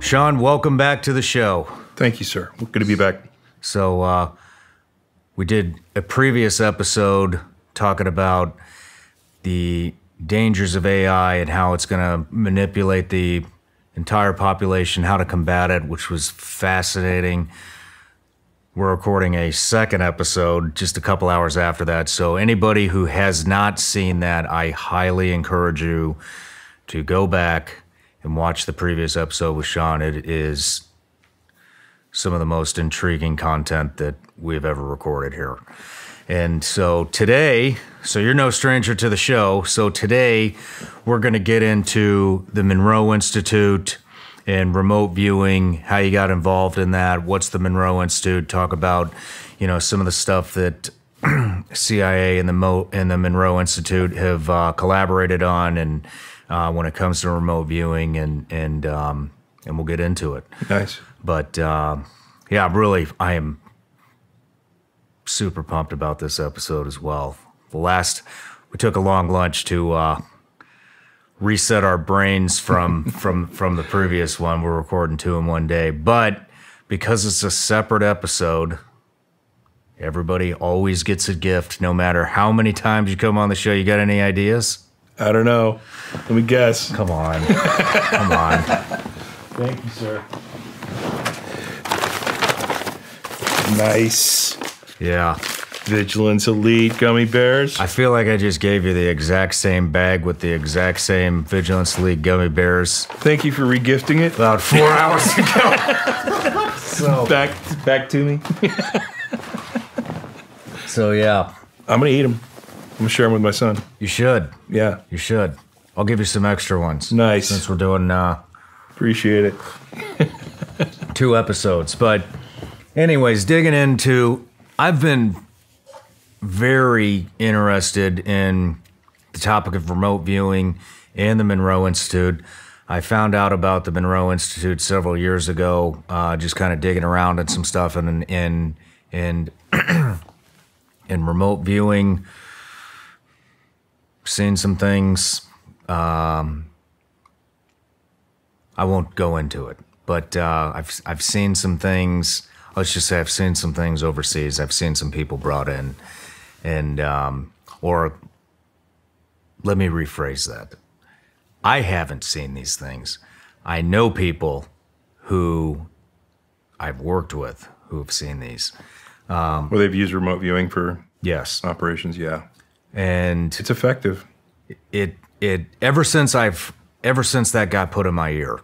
Sean, welcome back to the show. Thank you, sir. Good to be back. So, uh, we did a previous episode talking about the dangers of AI and how it's going to manipulate the entire population, how to combat it, which was fascinating. We're recording a second episode just a couple hours after that. So, anybody who has not seen that, I highly encourage you to go back and watch the previous episode with Sean. It is some of the most intriguing content that we've ever recorded here. And so today, so you're no stranger to the show. So today, we're going to get into the Monroe Institute and remote viewing, how you got involved in that, what's the Monroe Institute, talk about, you know, some of the stuff that CIA and the Mo and the Monroe Institute have uh, collaborated on, and uh, when it comes to remote viewing, and and um, and we'll get into it. Nice. But uh, yeah, really, I am super pumped about this episode as well. The last, we took a long lunch to uh, reset our brains from from from the previous one. We're recording two in one day, but because it's a separate episode, everybody always gets a gift, no matter how many times you come on the show. You got any ideas? I don't know. Let me guess. Come on, come on. Thank you, sir. Nice. Yeah. Vigilance Elite gummy bears. I feel like I just gave you the exact same bag with the exact same Vigilance Elite gummy bears Thank you for regifting it. about four hours ago. so, Back, back to me. so yeah, I'm gonna eat them. I'm gonna share them with my son. you should. Yeah, You should. I'll give you some extra ones. Nice. Since we're doing uh, appreciate it. two episodes. But, anyways, digging into, I've been very interested in the topic of remote viewing and the Monroe Institute. I found out about the Monroe Institute several years ago, uh, just kind of digging around in some stuff and in in in remote viewing, seen some things. Um, I won't go into it, but uh, I've I've seen some things. Let's just say I've seen some things overseas. I've seen some people brought in, and um, or let me rephrase that. I haven't seen these things. I know people who I've worked with who have seen these. Well, they've used remote viewing for Yes, operations. Yeah, and it's effective. it it ever since I've ever since that got put in my ear,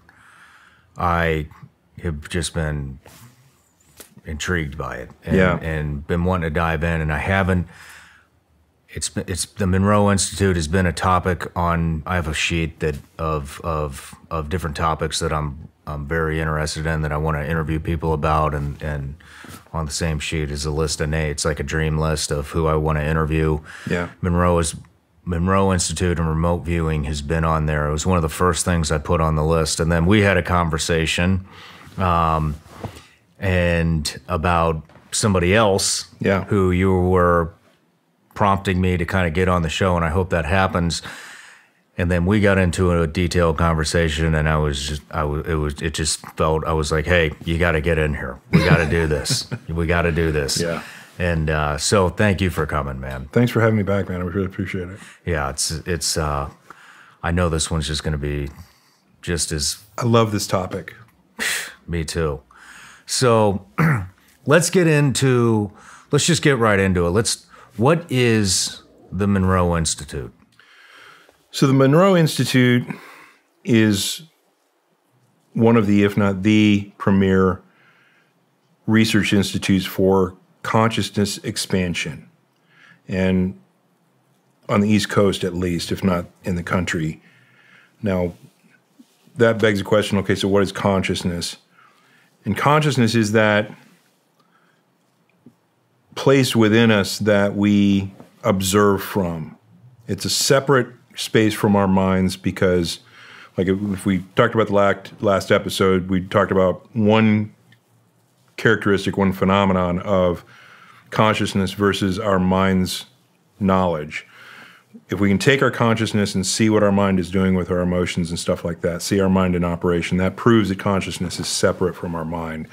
I have just been intrigued by it and, Yeah. and been wanting to dive in and I haven't it's it's the Monroe Institute has been a topic on I have a sheet that of of of different topics that I'm I'm very interested in that I want to interview people about and and on the same sheet is a list of names it's like a dream list of who I want to interview Yeah. Monroe is Monroe Institute and remote viewing has been on there. It was one of the first things I put on the list, and then we had a conversation, um, and about somebody else, Yeah. who you were prompting me to kind of get on the show, and I hope that happens. And then we got into a detailed conversation, and I was just, I was, it was, it just felt, I was like, hey, you got to get in here. We got to do this. we got to do this. Yeah. And uh, so, thank you for coming, man Thanks for having me back, man. I really appreciate it. yeah, it's it's. uh I know this one's just going to be just as I love this topic. me too. So let's get into. Let's just get right into it. Let's. What is the Monroe Institute? So the Monroe Institute is one of the, if not the premier research institutes for consciousness expansion. And on the East Coast, at least, if not in the country. Now, that begs the question okay, so what is consciousness? And consciousness is that place within us that we observe from. It's a separate space from our minds because, like, if, we talked about the last episode, we talked about one characteristic, one phenomenon of consciousness versus our mind's knowledge. If we can take our consciousness and see what our mind is doing with our emotions and stuff like that, see our mind in operation, that proves that consciousness is separate from our mind.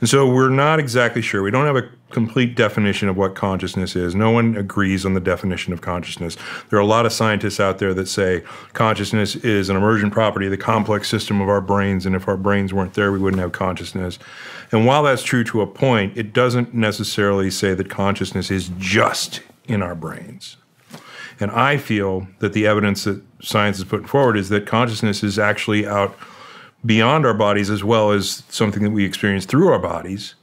And so we're not exactly sure. We don't have a complete definition of what consciousness is. No one agrees on the definition of consciousness. There are a lot of scientists out there that say consciousness is an emergent property of the complex system of our brains, and if our brains weren't there, we wouldn't have consciousness. And while that's true to a point, it doesn't necessarily say that consciousness is just in our brains. And I feel that the evidence that science is putting forward is that consciousness is actually out beyond our bodies as well as something that we experience through our bodies.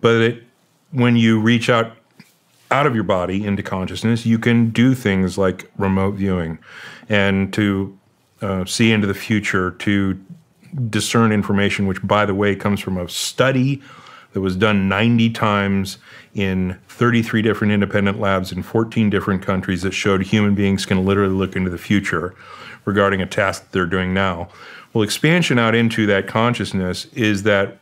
But it, when you reach out out of your body into consciousness, you can do things like remote viewing and to uh, see into the future, to discern information, which, by the way, comes from a study that was done 90 times in 33 different independent labs in 14 different countries that showed human beings can literally look into the future regarding a task that they're doing now. Well, expansion out into that consciousness is that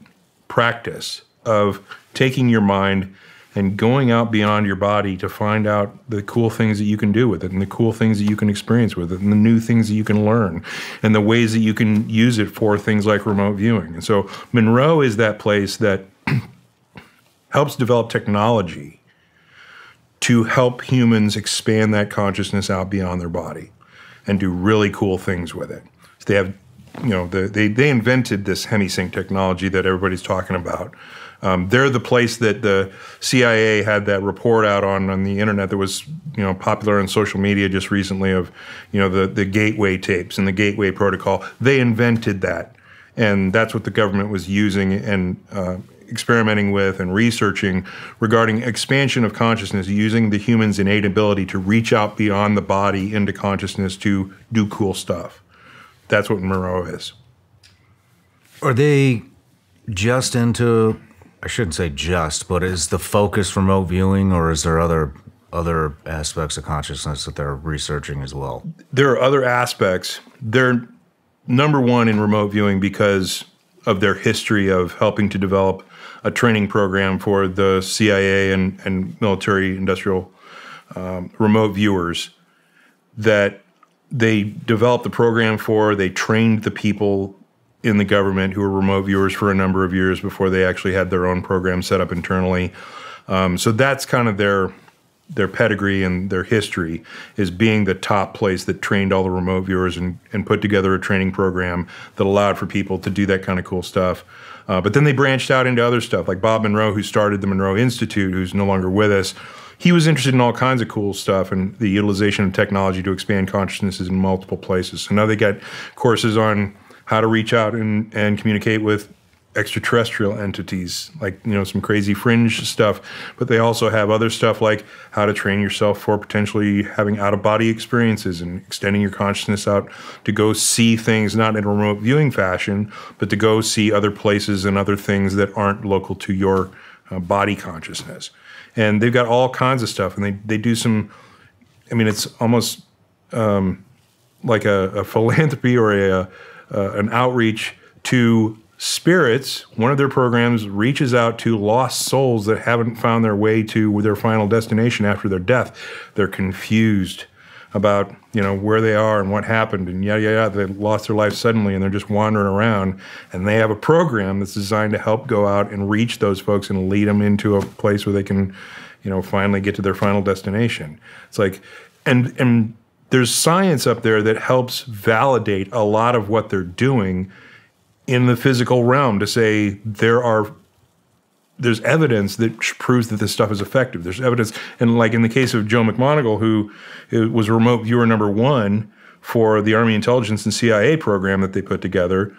practice of taking your mind and going out beyond your body to find out the cool things that you can do with it and the cool things that you can experience with it and the new things that you can learn and the ways that you can use it for things like remote viewing. And so Monroe is that place that helps develop technology to help humans expand that consciousness out beyond their body and do really cool things with it. So they have, you know, the, they, they invented this HemiSync technology that everybody's talking about. Um, they're the place that the CIA had that report out on on the internet that was you know popular on social media just recently of you know the the gateway tapes and the gateway protocol. They invented that, and that's what the government was using and uh, experimenting with and researching regarding expansion of consciousness using the human's innate ability to reach out beyond the body into consciousness to do cool stuff. That's what Monroe is. Are they just into I shouldn't say just, but is the focus remote viewing or is there other other aspects of consciousness that they're researching as well? There are other aspects. They're number one in remote viewing because of their history of helping to develop a training program for the CIA and, and military industrial um, remote viewers that they developed the program for, they trained the people in the government who were remote viewers for a number of years before they actually had their own program set up internally. Um, so that's kind of their their pedigree and their history is being the top place that trained all the remote viewers and, and put together a training program that allowed for people to do that kind of cool stuff. Uh, but then they branched out into other stuff, like Bob Monroe, who started the Monroe Institute, who's no longer with us. He was interested in all kinds of cool stuff and the utilization of technology to expand consciousnesses in multiple places. So now they got courses on how to reach out and, and communicate with extraterrestrial entities, like you know some crazy fringe stuff, but they also have other stuff like how to train yourself for potentially having out of body experiences and extending your consciousness out to go see things not in a remote viewing fashion, but to go see other places and other things that aren't local to your uh, body consciousness. And they've got all kinds of stuff, and they they do some. I mean, it's almost um, like a, a philanthropy or a, a an outreach to Spirits, one of their programs reaches out to lost souls that haven't found their way to their final destination after their death. They're confused about you know where they are and what happened and yeah yeah yeah they lost their life suddenly and they're just wandering around. And they have a program that's designed to help go out and reach those folks and lead them into a place where they can you know finally get to their final destination. It's like and and there's science up there that helps validate a lot of what they're doing in the physical realm to say there are there's evidence that proves that this stuff is effective. There's evidence, and like in the case of Joe McMoneagle, who was remote viewer number one for the Army intelligence and CIA program that they put together,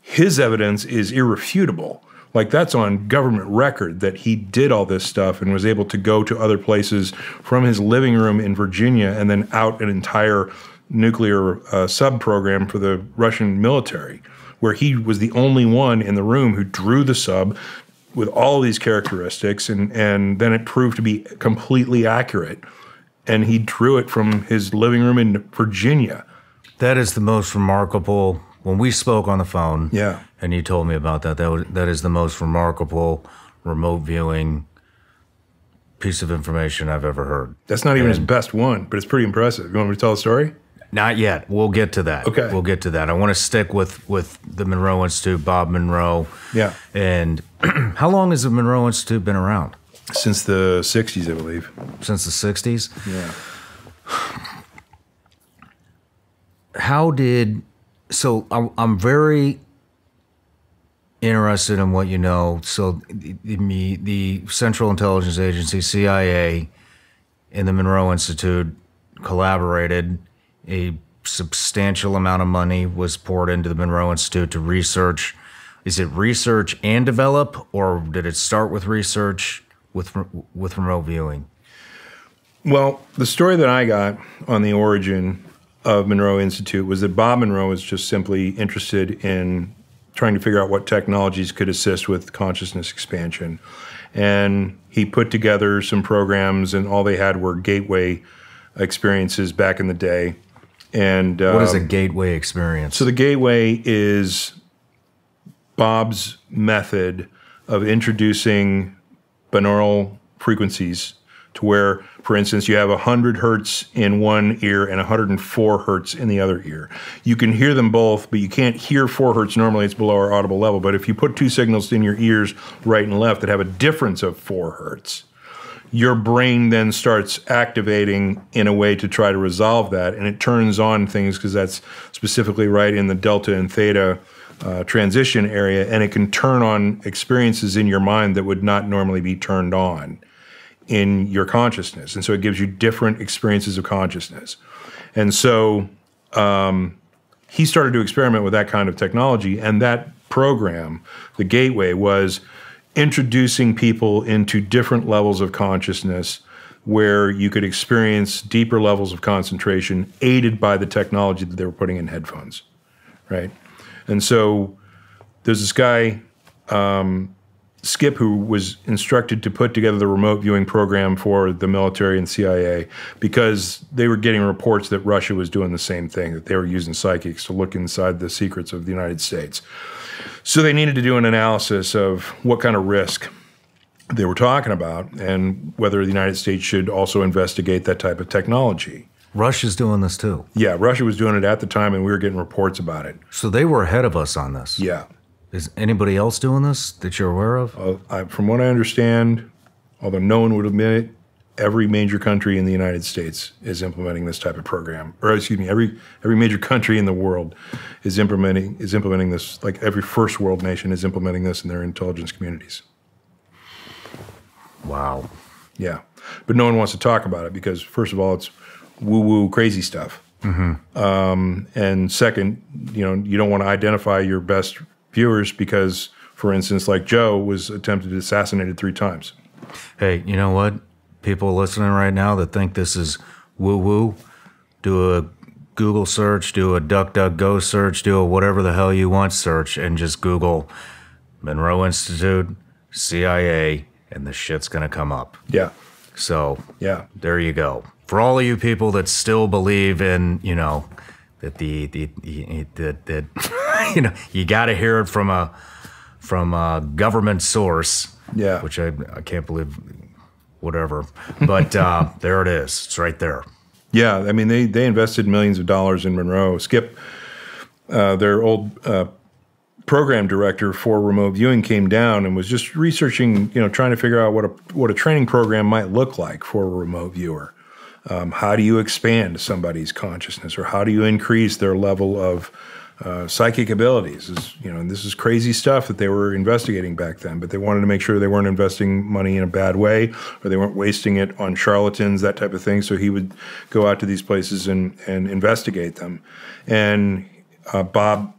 his evidence is irrefutable. Like that's on government record that he did all this stuff and was able to go to other places from his living room in Virginia and then out an entire nuclear uh, sub program for the Russian military where he was the only one in the room who drew the sub with all these characteristics, and and then it proved to be completely accurate. And he drew it from his living room in Virginia. That is the most remarkable. When we spoke on the phone, yeah, and you told me about that, that that is the most remarkable remote viewing piece of information I've ever heard. That's not even his best one, but it's pretty impressive. You want me to tell the story? Not yet. We'll get to that. Okay. We'll get to that. I want to stick with with the Monroe Institute, Bob Monroe. Yeah. And how long has the Monroe Institute been around? Since the 60s, I believe. Since the 60s? Yeah. How did so I'm, I'm very interested in what you know. So the, the, the Central Intelligence Agency, CIA, and the Monroe Institute collaborated. A substantial amount of money was poured into the Monroe Institute to research. Is it research and develop, or did it start with research with with remote viewing? Well, the story that I got on the origin of Monroe Institute was that Bob Monroe was just simply interested in trying to figure out what technologies could assist with consciousness expansion. And he put together some programs, and all they had were gateway experiences back in the day. And what is a um, gateway experience? so the gateway is Bob's method of introducing binaural frequencies to where, for instance, you have 100 hertz in one ear and 104 hertz in the other ear. You can hear them both, but you can't hear 4 hertz normally, it's below our audible level. But if you put two signals in your ears, right and left, that have a difference of 4 hertz, your brain then starts activating in a way to try to resolve that. And it turns on things because that's specifically right in the delta and theta. Uh, transition area, and it can turn on experiences in your mind that would not normally be turned on in your consciousness. And so it gives you different experiences of consciousness. And so um, he started to experiment with that kind of technology. And that program, the Gateway, was introducing people into different levels of consciousness where you could experience deeper levels of concentration aided by the technology that they were putting in headphones. Right. And so there's this guy, um, Skip, who was instructed to put together the remote viewing program for the military and CIA because they were getting reports that Russia was doing the same thing, that they were using psychics to look inside the secrets of the United States. So they needed to do an analysis of what kind of risk they were talking about and whether the United States should also investigate that type of technology. Russia's doing this too. Yeah, Russia was doing it at the time, and we were getting reports about it. So they were ahead of us on this. Yeah. Is anybody else doing this that you're aware of? Uh, I, from what I understand, although no one would admit it, every major country in the United States is implementing this type of program. Or excuse me, every every major country in the world is implementing is implementing this. Like every first world nation is implementing this in their intelligence communities. Wow. Yeah, but no one wants to talk about it because first of all, it's woo woo crazy stuff. Um, and second, you know, you don't want to identify your best viewers because, for instance, like Joe was attempted to assassinated three times. Hey, you know what? People listening right now that think this is woo woo, do a Google search, do a DuckDuckGo search, do a whatever the hell you want search, and just Google Monroe Institute, CIA, and the shit's gonna come up. Yeah, So yeah. there you go. For all of you people that still believe in, you know, that the the, the that that you know you got to hear it from a from a government source. Yeah. Which I I can't believe, whatever. But uh, there it is. It's right there. Yeah, I mean they they invested millions of dollars in Monroe. Skip, uh, their old uh, program director for remote viewing, came down and was just researching, you know, trying to figure out what a what a training program might look like for a remote viewer. Um, how do you expand somebody's consciousness, or how do you increase their level of uh, psychic abilities? Is you know, and this is crazy stuff that they were investigating back then. But they wanted to make sure they weren't investing money in a bad way, or they weren't wasting it on charlatans, that type of thing. So he would go out to these places and and investigate them. And uh, Bob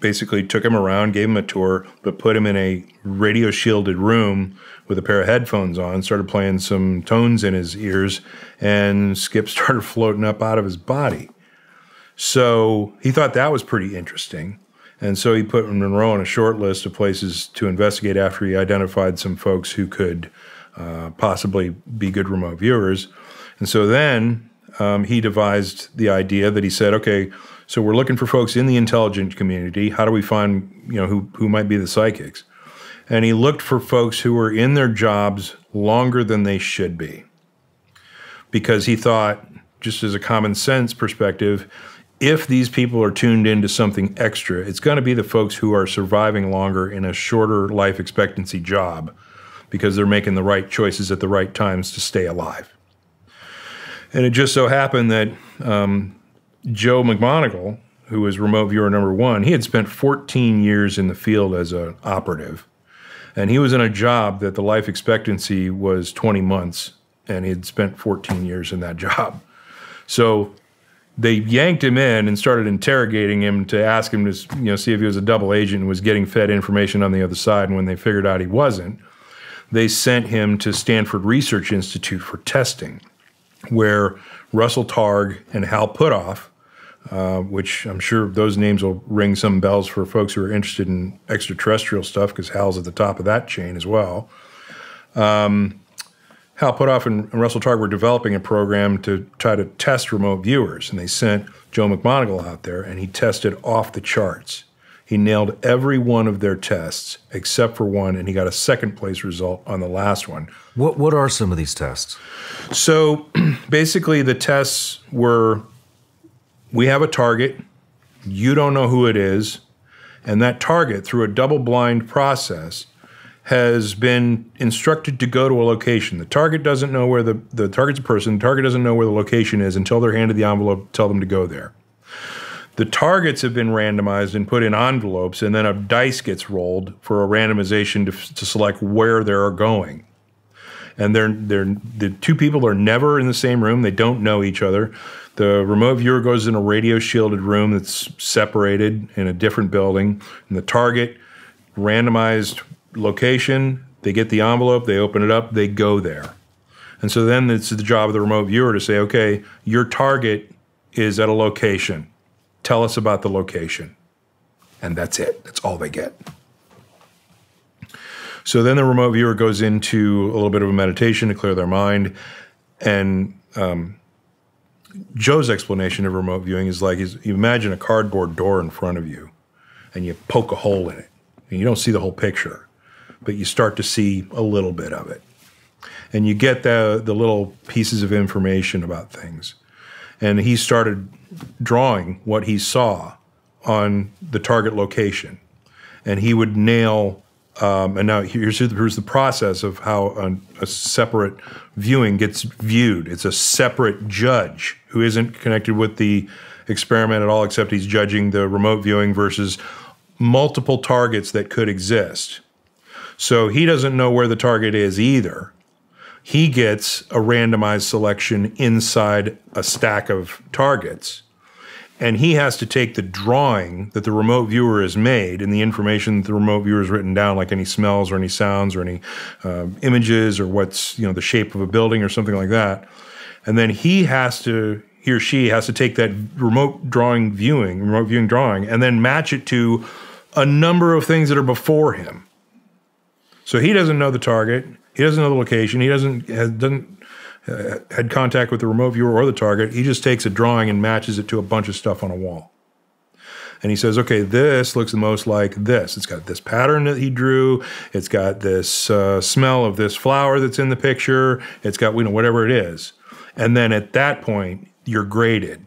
basically took him around, gave him a tour, but put him in a radio shielded room with a pair of headphones on, started playing some tones in his ears, and Skip started floating up out of his body. So he thought that was pretty interesting. And so he put Monroe on a short list of places to investigate after he identified some folks who could uh, possibly be good remote viewers. And so then um, he devised the idea that he said, okay, so we're looking for folks in the intelligent community. How do we find, you know, who, who might be the psychics? and he looked for folks who were in their jobs longer than they should be. Because he thought, just as a common sense perspective, if these people are tuned into something extra, it's going to be the folks who are surviving longer in a shorter life expectancy job because they're making the right choices at the right times to stay alive. And it just so happened that um, Joe McMoneagle, who was remote viewer number one, he had spent 14 years in the field as an operative. And he was in a job that the life expectancy was 20 months, and he had spent 14 years in that job. So they yanked him in and started interrogating him to ask him to you know see if he was a double agent and was getting fed information on the other side. And when they figured out he wasn't, they sent him to Stanford Research Institute for testing, where Russell Targ and Hal Puthoff, uh, which I'm sure those names will ring some bells for folks who are interested in extraterrestrial stuff, because Hal's at the top of that chain as well. Um, Hal Puthoff and Russell Targ were developing a program to try to test remote viewers, and they sent Joe McMoneagle out there, and he tested off the charts. He nailed every one of their tests except for one, and he got a second place result on the last one. What What are some of these tests? So, basically, the tests were: we have a target, you don't know who it is, and that target, through a double blind process, has been instructed to go to a location. The target doesn't know where the, the target's a person, the target doesn't know where the location is until they're handed the envelope, tell them to go there. The targets have been randomized and put in envelopes, and then a dice gets rolled for a randomization to, to select where they're going. And they're, they're, the two people are never in the same room, they don't know each other. The remote viewer goes in a radio shielded room that's separated in a different building, and the target randomized location, they get the envelope, they open it up, they go there. And so then it's the job of the remote viewer to say, okay, your target is at a location. Tell us about the location. And that's it. That's all they get. So then the remote viewer goes into a little bit of a meditation to clear their mind. And um, Joe's explanation of remote viewing is like you imagine a cardboard door in front of you and you poke a hole in it and you don't see the whole picture but you start to see a little bit of it. And you get the, the little pieces of information about things. And he started drawing what he saw on the target location. And he would nail, um, and now here's, here's the process of how a, a separate viewing gets viewed. It's a separate judge who isn't connected with the experiment at all, except he's judging the remote viewing versus multiple targets that could exist. So he doesn't know where the target is either. He gets a randomized selection inside a stack of targets. And he has to take the drawing that the remote viewer has made and the information that the remote viewer has written down, like any smells or any sounds or any uh, images or what's, you know, the shape of a building or something like that. And then he has to, he or she has to take that remote drawing viewing, remote viewing drawing, and then match it to a number of things that are before him. So he doesn't know the target. He doesn't know the location. He doesn't has, doesn't uh, had contact with the remote viewer or the target. He just takes a drawing and matches it to a bunch of stuff on a wall. And he says, okay, this looks the most like this. It's got this pattern that he drew. It's got this uh, smell of this flower that's in the picture. It's got, you know, whatever it is. And then at that point, you're graded.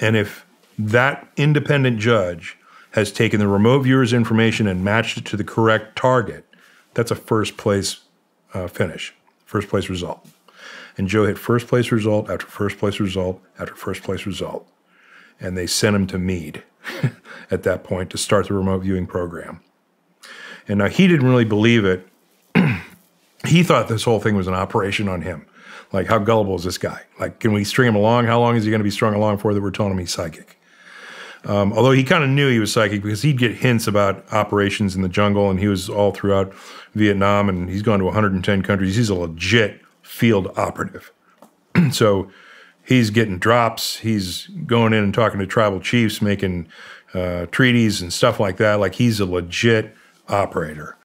And if that independent judge has taken the remote viewer's information and matched it to the correct target, that's a first place uh, finish, first place result. And Joe hit first place result after first place result after first place result. And they sent him to Meade at that point to start the remote viewing program. And now he didn't really believe it. he thought this whole thing was an operation on him. Like, how gullible is this guy? Like, can we string him along? How long is he going to be strung along for that we're telling him he's psychic? Um, although he kind of knew he was psychic because he'd get hints about operations in the jungle, and he was all throughout Vietnam, and he's gone to 110 countries. He's a legit field operative. so he's getting drops. He's going in and talking to tribal chiefs, making uh, treaties and stuff like that. Like he's a legit operator.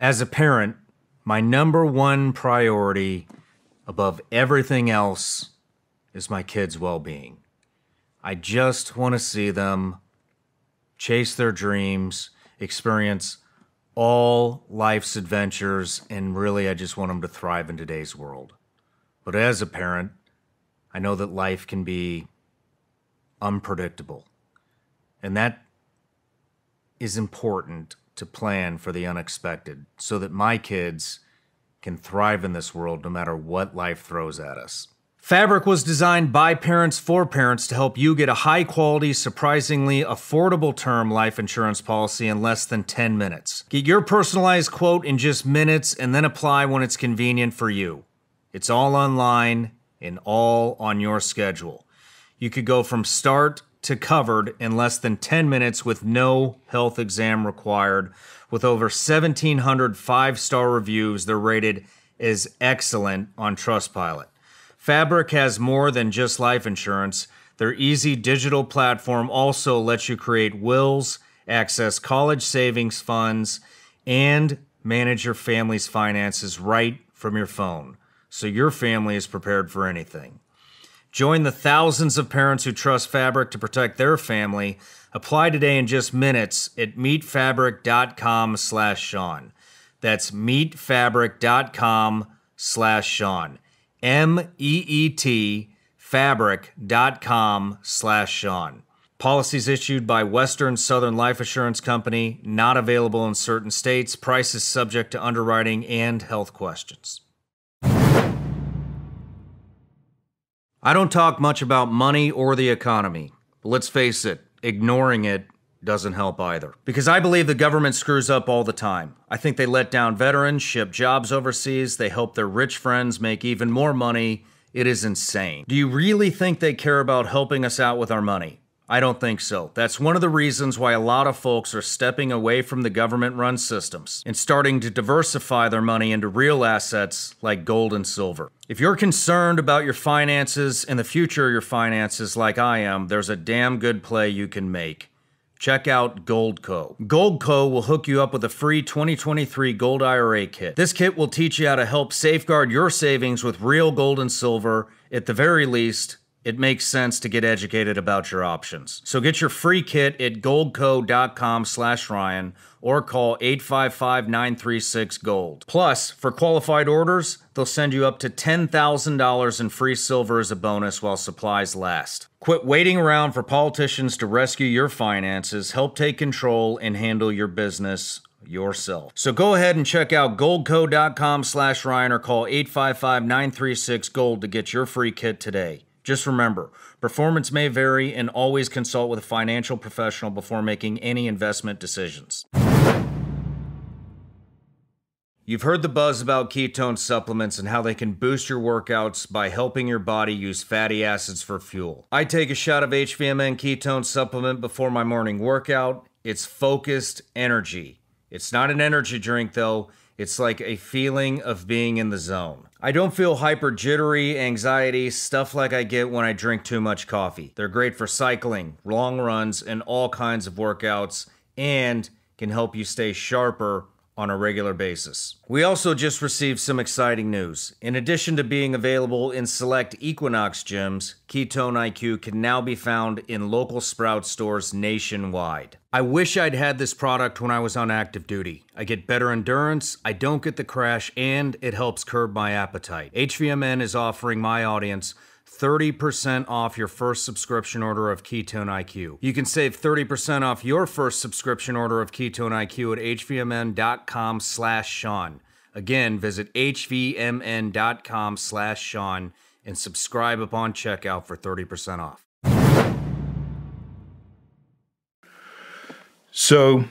As a parent, my number one priority above everything else is my kids' well being. I just want to see them chase their dreams, experience all life's adventures, and really, I just want them to thrive in today's world. But as a parent, I know that life can be unpredictable. And that is important to plan for the unexpected so that my kids can thrive in this world no matter what life throws at us. Fabric was designed by parents for parents to help you get a high quality, surprisingly affordable term life insurance policy in less than 10 minutes. Get your personalized quote in just minutes and then apply when it's convenient for you. It's all online and all on your schedule. You could go from start to covered in less than 10 minutes with no health exam required. With over 1,700 five star reviews, they're rated as excellent on Trustpilot. Fabric has more than just life insurance. Their easy digital platform also lets you create wills, access college savings funds, and manage your family's finances right from your phone, so your family is prepared for anything. Join the thousands of parents who trust Fabric to protect their family. Apply today in just minutes at meetfabric.com slash Sean. That's meetfabric.com slash Sean. M-E-E-T fabric.com slash Sean. Policies issued by Western Southern Life Assurance Company, not available in certain states. Prices subject to underwriting and health questions. I don't talk much about money or the economy, but let's face it, ignoring it doesn't help either. Because I believe the government screws up all the time. I think they let down veterans, ship jobs overseas, they help their rich friends make even more money. It is insane. Do you really think they care about helping us out with our money? I don't think so. That's one of the reasons why a lot of folks are stepping away from the government run systems and starting to diversify their money into real assets like gold and silver. If you're concerned about your finances and the future of your finances like I am, there's a damn good play you can make check out Goldco. Goldco will hook you up with a free 2023 Gold IRA kit. This kit will teach you how to help safeguard your savings with real gold and silver. At the very least, it makes sense to get educated about your options. So get your free kit at goldco.com slash Ryan or call 855-936-GOLD. Plus, for qualified orders, they'll send you up to $10,000 in free silver as a bonus while supplies last. Quit waiting around for politicians to rescue your finances, help take control, and handle your business yourself. So go ahead and check out goldco.com slash Ryan or call 855-936-GOLD to get your free kit today. Just remember, performance may vary and always consult with a financial professional before making any investment decisions. You've heard the buzz about ketone supplements and how they can boost your workouts by helping your body use fatty acids for fuel. I take a shot of HVMN ketone supplement before my morning workout. It's focused energy. It's not an energy drink though. It's like a feeling of being in the zone. I don't feel hyper jittery, anxiety, stuff like I get when I drink too much coffee. They're great for cycling, long runs, and all kinds of workouts, and can help you stay sharper on a regular basis. We also just received some exciting news. In addition to being available in select Equinox gyms, Ketone IQ can now be found in local Sprout stores nationwide. I wish I'd had this product when I was on active duty. I get better endurance, I don't get the crash, and it helps curb my appetite. HVMN is offering my audience 30% off your first subscription order of Ketone IQ. You can save 30% off your first subscription order of Ketone IQ at hvmn.com slash Sean. Again, visit hvmn.com slash Sean and subscribe upon checkout for 30% off. So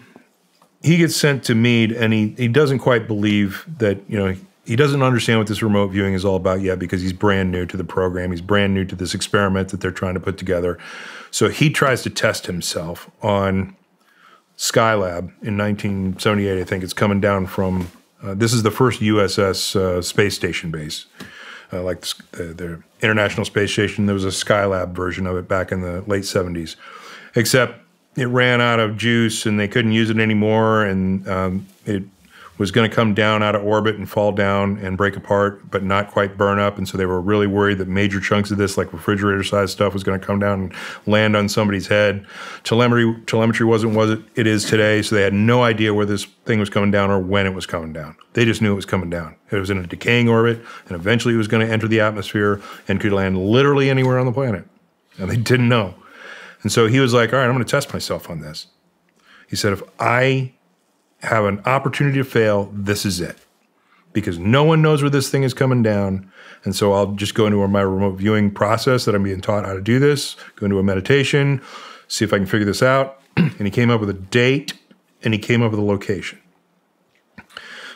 he gets sent to Meade and he, he doesn't quite believe that, you know, he doesn't understand what this remote viewing is all about yet because he's brand new to the program. He's brand new to this experiment that they're trying to put together. So he tries to test himself on Skylab in 1978. I think it's coming down from. Uh, this is the first USS uh, space station base, uh, like the, the International Space Station. There was a Skylab version of it back in the late 70s, except it ran out of juice and they couldn't use it anymore, and um, it was going to come down out of orbit and fall down and break apart, but not quite burn up. And so they were really worried that major chunks of this, like refrigerator sized stuff, was going to come down and land on somebody's head. Telemetry telemetry wasn't what it is today, so they had no idea where this thing was coming down or when it was coming down. They just knew it was coming down. It was in a decaying orbit, and eventually it was going to enter the atmosphere and could land literally anywhere on the planet. And they didn't know. And so he was like, all right, I'm going to test myself on this. He said, if I have an opportunity to fail, this is it. Because no one knows where this thing is coming down. And so I'll just go into my remote viewing process that I'm being taught how to do this, go into a meditation, see if I can figure this out. and he came up with a date and he came up with a location.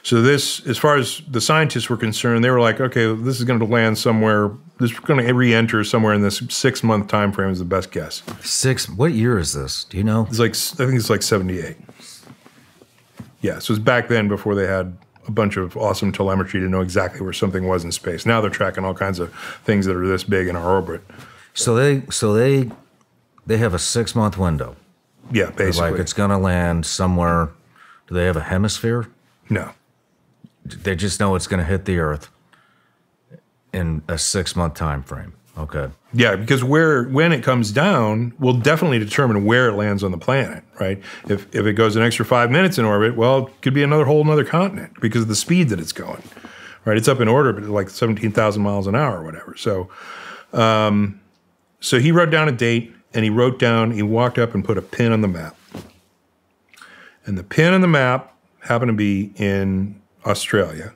So this, as far as the scientists were concerned, they were like, okay, this is going to land somewhere. This is going to re-enter somewhere in this six-month time frame is the best guess. Six. What year is this? Do you know? It's like I think it's like seventy-eight. Yeah, so it's back then before they had a bunch of awesome telemetry to know exactly where something was in space. Now they're tracking all kinds of things that are this big in our orbit. So they, so they, they have a six-month window. Yeah, basically. Like it's going to land somewhere. Do they have a hemisphere? no. They just know it's going to hit the Earth in a six-month time frame. Okay. Yeah, because where when it comes down will definitely determine where it lands on the planet, right? If if it goes an extra five minutes in orbit, well, it could be another whole another continent because of the speed that it's going. Right? It's up in orbit at like seventeen thousand miles an hour or whatever. So um so he wrote down a date and he wrote down, he walked up and put a pin on the map. And the pin on the map happened to be in Australia.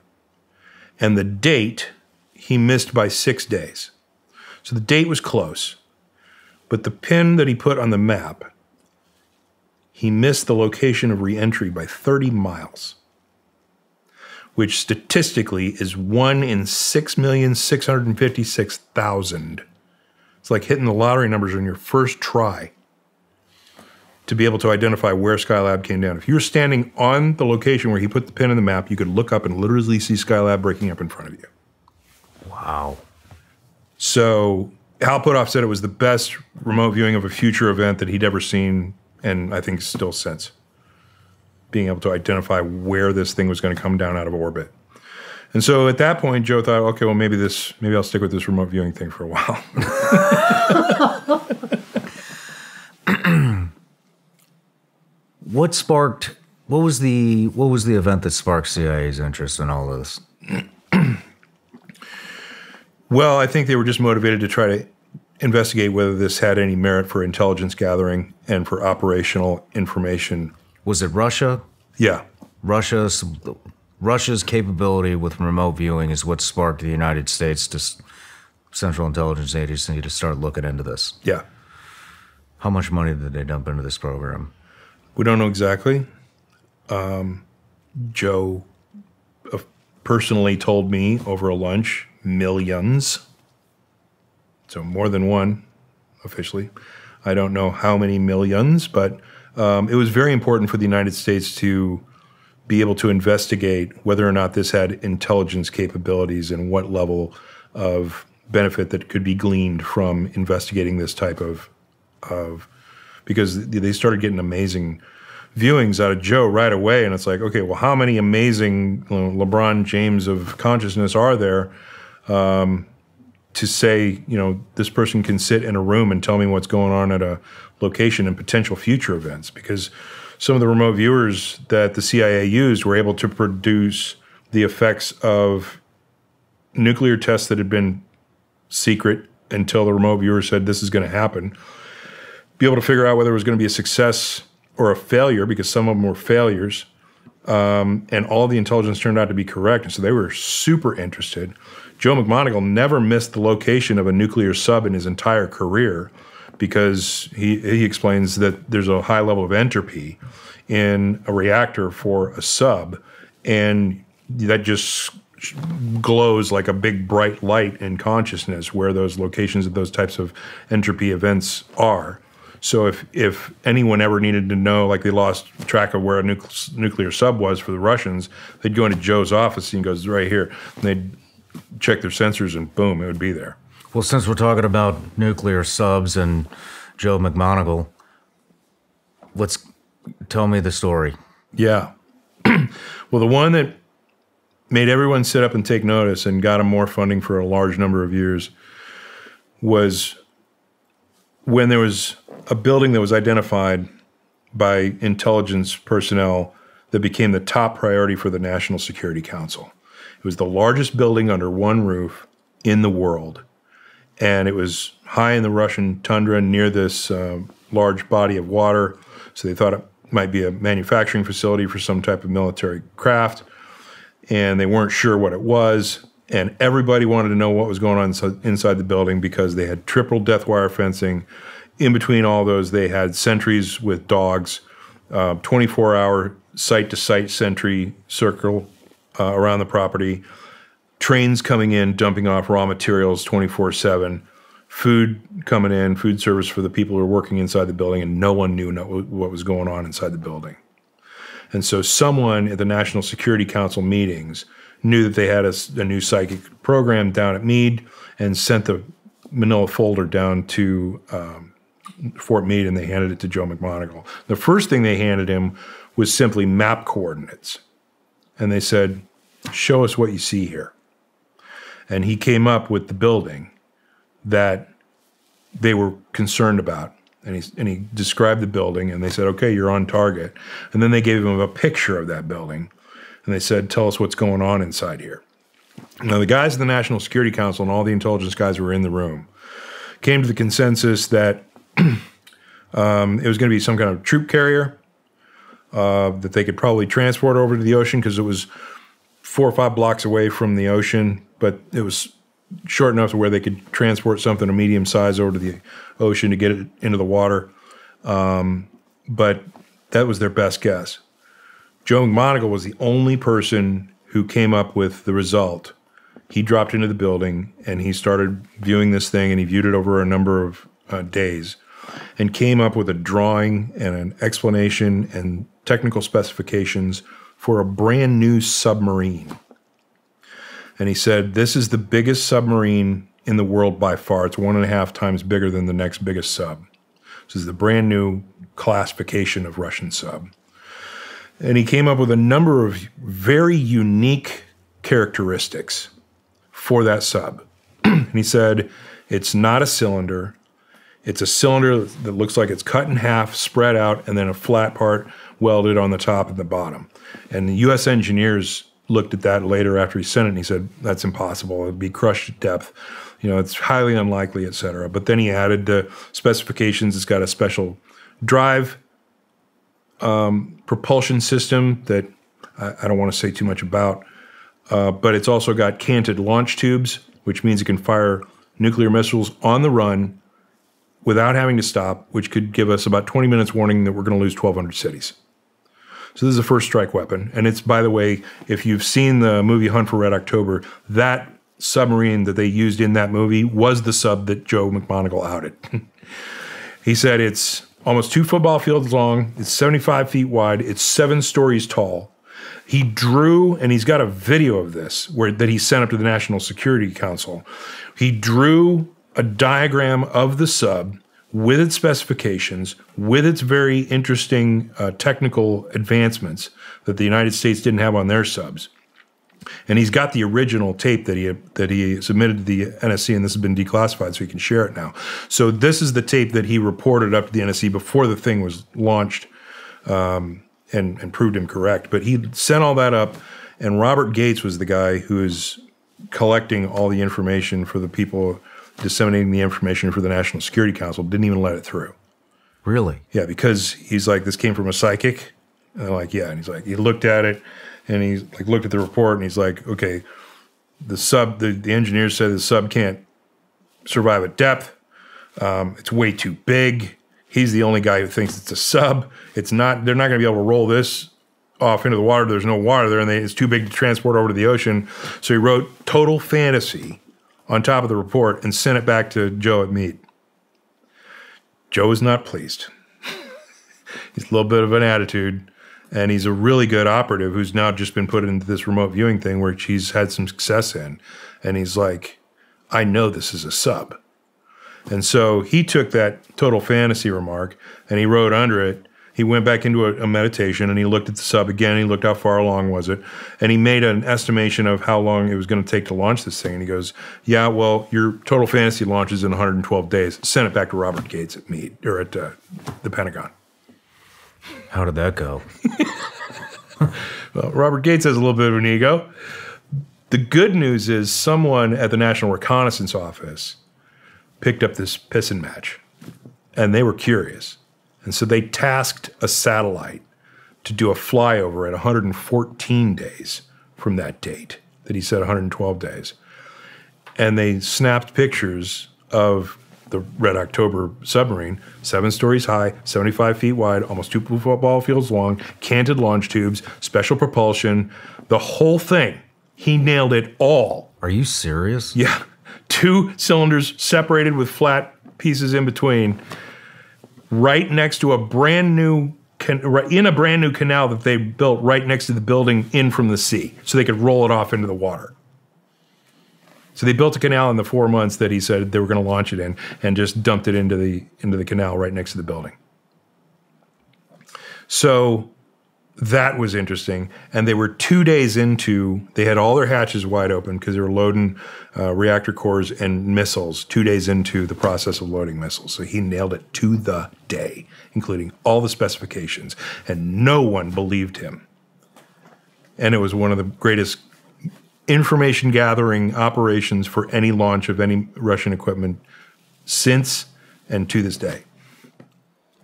And the date he missed by six days. So the date was close. But the pin that he put on the map, he missed the location of reentry by 30 miles, which statistically is one in 6,656,000. It's like hitting the lottery numbers on your first try to be able to identify where Skylab came down. If you were standing on the location where he put the pin in the map, you could look up and literally see Skylab breaking up in front of you. Wow. So Hal Puthoff said it was the best remote viewing of a future event that he'd ever seen, and I think still since. Being able to identify where this thing was going to come down out of orbit. And so at that point, Joe thought, okay, well, maybe this, maybe I'll stick with this remote viewing thing for a while. What sparked? What was the what was the event that sparked CIA's interest in all of this? Well, I think they were just motivated to try to investigate whether this had any merit for intelligence gathering and for operational information. Was it Russia? Yeah. Russia's Russia's capability with remote viewing is what sparked the United States to Central Intelligence Agency to start looking into this. Yeah. How much money did they dump into this program? We don't know exactly. Um, Joe uh, personally told me over a lunch millions. So more than one officially. I don't know how many millions, but um, it was very important for the United States to be able to investigate whether or not this had intelligence capabilities and what level of benefit that could be gleaned from investigating this type of of because they started getting amazing viewings out of Joe right away, and it's like, okay, well, how many amazing LeBron James of consciousness are there um, to say, you know, this person can sit in a room and tell me what's going on at a location and potential future events? Because some of the remote viewers that the CIA used were able to produce the effects of nuclear tests that had been secret until the remote viewer said this is going to happen be able to figure out whether it was going to be a success or a failure because some of them were failures. Um, and all the intelligence turned out to be correct. And so they were super interested. Joe McMoneagle never missed the location of a nuclear sub in his entire career because he, he explains that there's a high level of entropy in a reactor for a sub. And that just glows like a big bright light in consciousness where those locations of those types of entropy events are. So if if anyone ever needed to know, like they lost track of where a nuclear sub was for the Russians, they'd go into Joe's office and he goes right here. And they'd check their sensors and boom, it would be there. Well, since we're talking about nuclear subs and Joe McMoneagle, let's tell me the story. Yeah. well, the one that made everyone sit up and take notice and got him more funding for a large number of years was when there was a building that was identified by intelligence personnel that became the top priority for the National Security Council. It was the largest building under one roof in the world. And it was high in the Russian tundra near this uh, large body of water. So they thought it might be a manufacturing facility for some type of military craft. And they weren't sure what it was. And everybody wanted to know what was going on inside the building because they had triple death wire fencing. In between all those, they had sentries with dogs, uh, 24 hour site to site sentry circle uh, around the property, trains coming in, dumping off raw materials 24 7, food coming in, food service for the people who were working inside the building, and no one knew what was going on inside the building. And so, someone at the National Security Council meetings knew that they had a, a new psychic program down at Meade and sent the manila folder down to um, Fort Meade and they handed it to Joe McMoneagle. The first thing they handed him was simply map coordinates. And they said, Show us what you see here. And he came up with the building that they were concerned about. And he, and he described the building, and they said, Okay, you're on target. And then they gave him a picture of that building, and they said, Tell us what's going on inside here. Now, the guys in the National Security Council and all the intelligence guys who were in the room came to the consensus that um, it was going to be some kind of troop carrier uh, that they could probably transport over to the ocean because it was four or five blocks away from the ocean, but it was short enough to where they could transport something of medium size over to the ocean to get it into the water. Um, but that was their best guess. Joe McMoneagle was the only person who came up with the result. He dropped into the building and he started viewing this thing, and he viewed it over a number of uh, days and came up with a drawing and an explanation and technical specifications for a brand new submarine. And he said, This is the biggest submarine in the world by far. It's one and a half times bigger than the next biggest sub. This is the brand new classification of Russian sub. And he came up with a number of very unique characteristics for that sub. and he said, It's not a cylinder. It's a cylinder that looks like it's cut in half, spread out, and then a flat part welded on the top and the bottom. And the U.S. engineers looked at that later after he sent it and he said, that's impossible. It'd be crushed at depth. You know, it's highly unlikely, et cetera. But then he added the specifications. It's got a special drive um, propulsion system that I, I, don't want to say too much about. Uh, but it's also got canted launch tubes, which means it can fire nuclear missiles on the run without having to stop, which could give us about 20 minutes warning that we're going to lose 1,200 cities. So this is a first strike weapon. And it's, by the way, if you've seen the movie Hunt for Red October, that submarine that they used in that movie was the sub that Joe McMoneagle outed. he said it's almost two football fields long, it's 75 feet wide, it's seven stories tall. He drew, and he's got a video of this where that he sent up to the National Security Council. He drew a diagram of the sub with its specifications, with its very interesting uh, technical advancements that the United States didn't have on their subs. And he's got the original tape that he that he submitted to the NSC, and this has been declassified, so he can share it now. So this is the tape that he reported up to the NSC before the thing was launched, um, and and proved him correct. But he sent all that up, and Robert Gates was the guy who is collecting all the information for the people disseminating the information for the National Security Council, didn't even let it through. Really? Yeah, because he's like, this came from a psychic. And they're like, yeah. And he's like, he looked at it and he like looked at the report and he's like, okay, the sub, the, the engineers said the sub can't survive at depth. Um, it's way too big. He's the only guy who thinks it's a sub. It's not, they're not going to be able to roll this off into the water. There's no water there and they, it's too big to transport over to the ocean. So he wrote Total Fantasy on top of the report and sent it back to Joe at Meade. Joe is not pleased. he's a little bit of an attitude, and he's a really good operative who's now just been put into this remote viewing thing where he's had some success in. And he's like, I know this is a sub. And so he took that total fantasy remark and he wrote under it He went back into a, a, meditation and he looked at the sub again. He looked how far along was it, and he made an estimation of how long it was going to take to launch this thing. And he goes, "Yeah, well, your total fantasy launches in 112 days. Send it back to Robert Gates at Meade or at uh, the Pentagon." How did that go? well, Robert Gates has a little bit of an ego. The good news is someone at the National Reconnaissance Office picked up this pissing match, and they were curious and so they tasked a satellite to do a flyover at 114 days from that date that he said 112 days. And they snapped pictures of the Red October submarine, seven stories high, 75 feet wide, almost two football fields long, canted launch tubes, special propulsion, the whole thing. He nailed it all. Are you serious? Yeah. Two cylinders separated with flat pieces in between right next to a brand new in a brand new canal that they built right next to the building in from the sea so they could roll it off into the water. So they built a canal in the 4 months that he said they were going to launch it in and just dumped it into the into the canal right next to the building. So that was interesting. And they were two days into, they had all their hatches wide open because they were loading uh, reactor cores and missiles two days into the process of loading missiles. So he nailed it to the day, including all the specifications. And no one believed him. And it was one of the greatest information gathering operations for any launch of any Russian equipment since and to this day.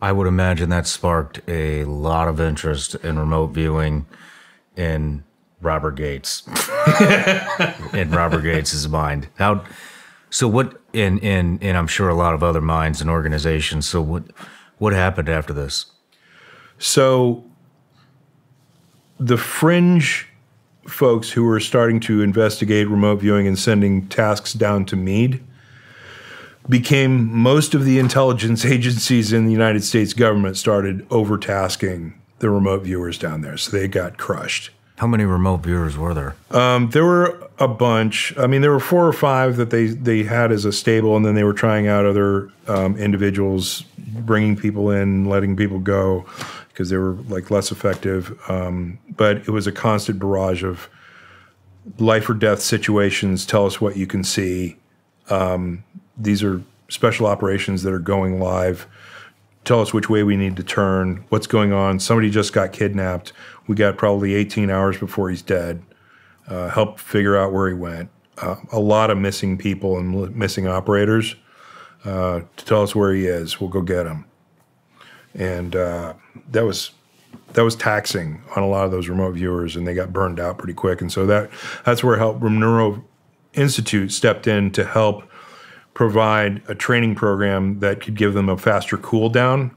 I would imagine that sparked a lot of interest in remote viewing in Robert Gates. in Robert Gates's mind. How so what in in and I'm sure a lot of other minds and organizations. So what what happened after this? So the fringe folks who were starting to investigate remote viewing and sending tasks down to Meade became most of the intelligence agencies in the United States government started overtasking the remote viewers down there. So they got crushed. How many remote viewers were there? Um, there were a bunch. I mean, there were four or five that they, they had as a stable, and then they were trying out other um, individuals, bringing people in, letting people go, because they were like less effective. Um, but it was a constant barrage of life or death situations. Tell us what you can see. Um, these are special operations that are going live. Tell us which way we need to turn, what's going on. Somebody just got kidnapped. We got probably 18 hours before he's dead. Uh, help figure out where he went. Uh, a lot of missing people and missing operators. Uh, to tell us where he is, we'll go get him. And uh, that was that was taxing on a lot of those remote viewers, and they got burned out pretty quick. And so that that's where the Monroe Institute stepped in to help provide a training program that could give them a faster cool down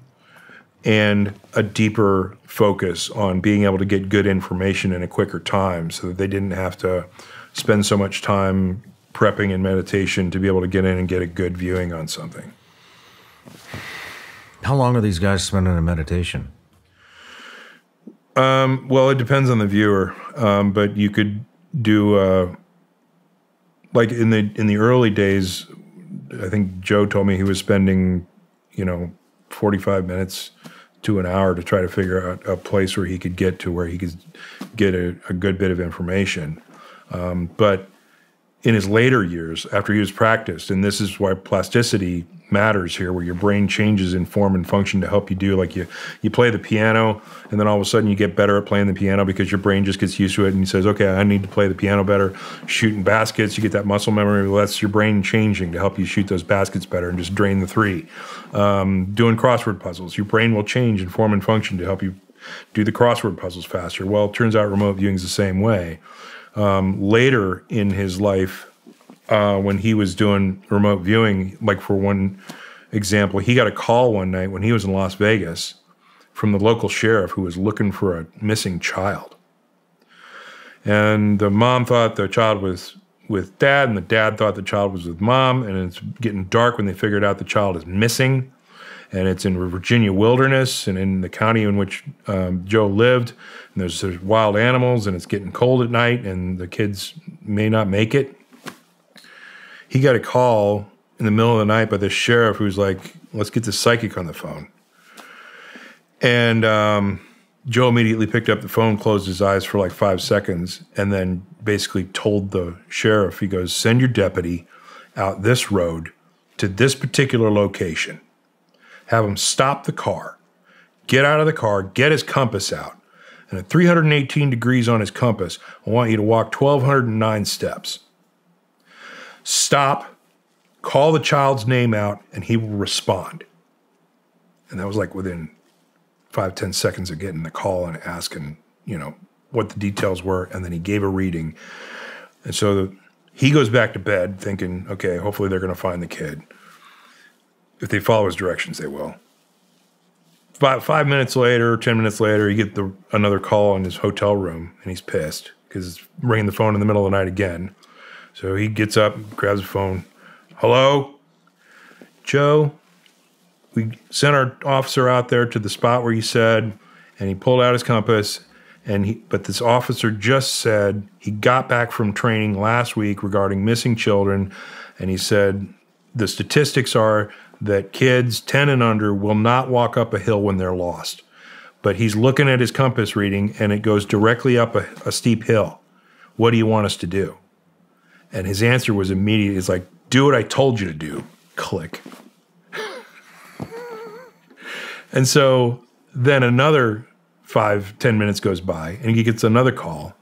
and a deeper focus on being able to get good information in a quicker time so that they didn't have to spend so much time prepping and meditation to be able to get in and get a good viewing on something. How long are these guys spending in meditation? Um, well, it depends on the viewer, um, but you could do uh, like in the in the early days I think Joe told me he was spending, you know, 45 minutes to an hour to try to figure out a place where he could get to where he could get a, a good bit of information. Um, but in his later years, after he was practiced, and this is why plasticity matters here, where your brain changes in form and function to help you do like you you play the piano, and then all of a sudden you get better at playing the piano because your brain just gets used to it and he says, okay, I need to play the piano better. Shooting baskets, you get that muscle memory. Well, that's your brain changing to help you shoot those baskets better and just drain the three. Um, doing crossword puzzles, your brain will change in form and function to help you do the crossword puzzles faster. Well, it turns out remote viewing is the same way um, later in his life, uh, when he was doing remote viewing, like for one example, he got a call one night when he was in Las Vegas from the local sheriff who was looking for a missing child. And the mom thought the child was with dad, and the dad thought the child was with mom. And it's getting dark when they figured out the child is missing. And it's in Virginia wilderness and in the county in which um, Joe lived and there's, there's wild animals and it's getting cold at night and the kids may not make it. He got a call in the middle of the night by the sheriff who's like, let's get the psychic on the phone. And um, Joe immediately picked up the phone, closed his eyes for like five seconds, and then basically told the sheriff, he goes, send your deputy out this road to this particular location. Have him stop the car, get out of the car, get his compass out. And at 318 degrees on his compass, I want you to walk 1,209 steps. Stop, call the child's name out, and he will respond. And that was like within five ten seconds of getting the call and asking, you know, what the details were. And then he gave a reading. And so the, he goes back to bed thinking, okay, hopefully they're going to find the kid. If they follow his directions, they will. About five minutes later, 10 minutes later, you get the, another call in his hotel room and he's pissed because it's ringing the phone in the middle of the night again. So he gets up, grabs the phone. Hello? Joe, we sent our officer out there to the spot where you said, and he pulled out his compass. And he, but this officer just said he got back from training last week regarding missing children, and he said the statistics are that kids 10 and under will not walk up a hill when they're lost. But he's looking at his compass reading and it goes directly up a, a steep hill. What do you want us to do? And his answer was immediate. He's like, do what I told you to do. Click. and so then another five, ten minutes goes by and he gets another call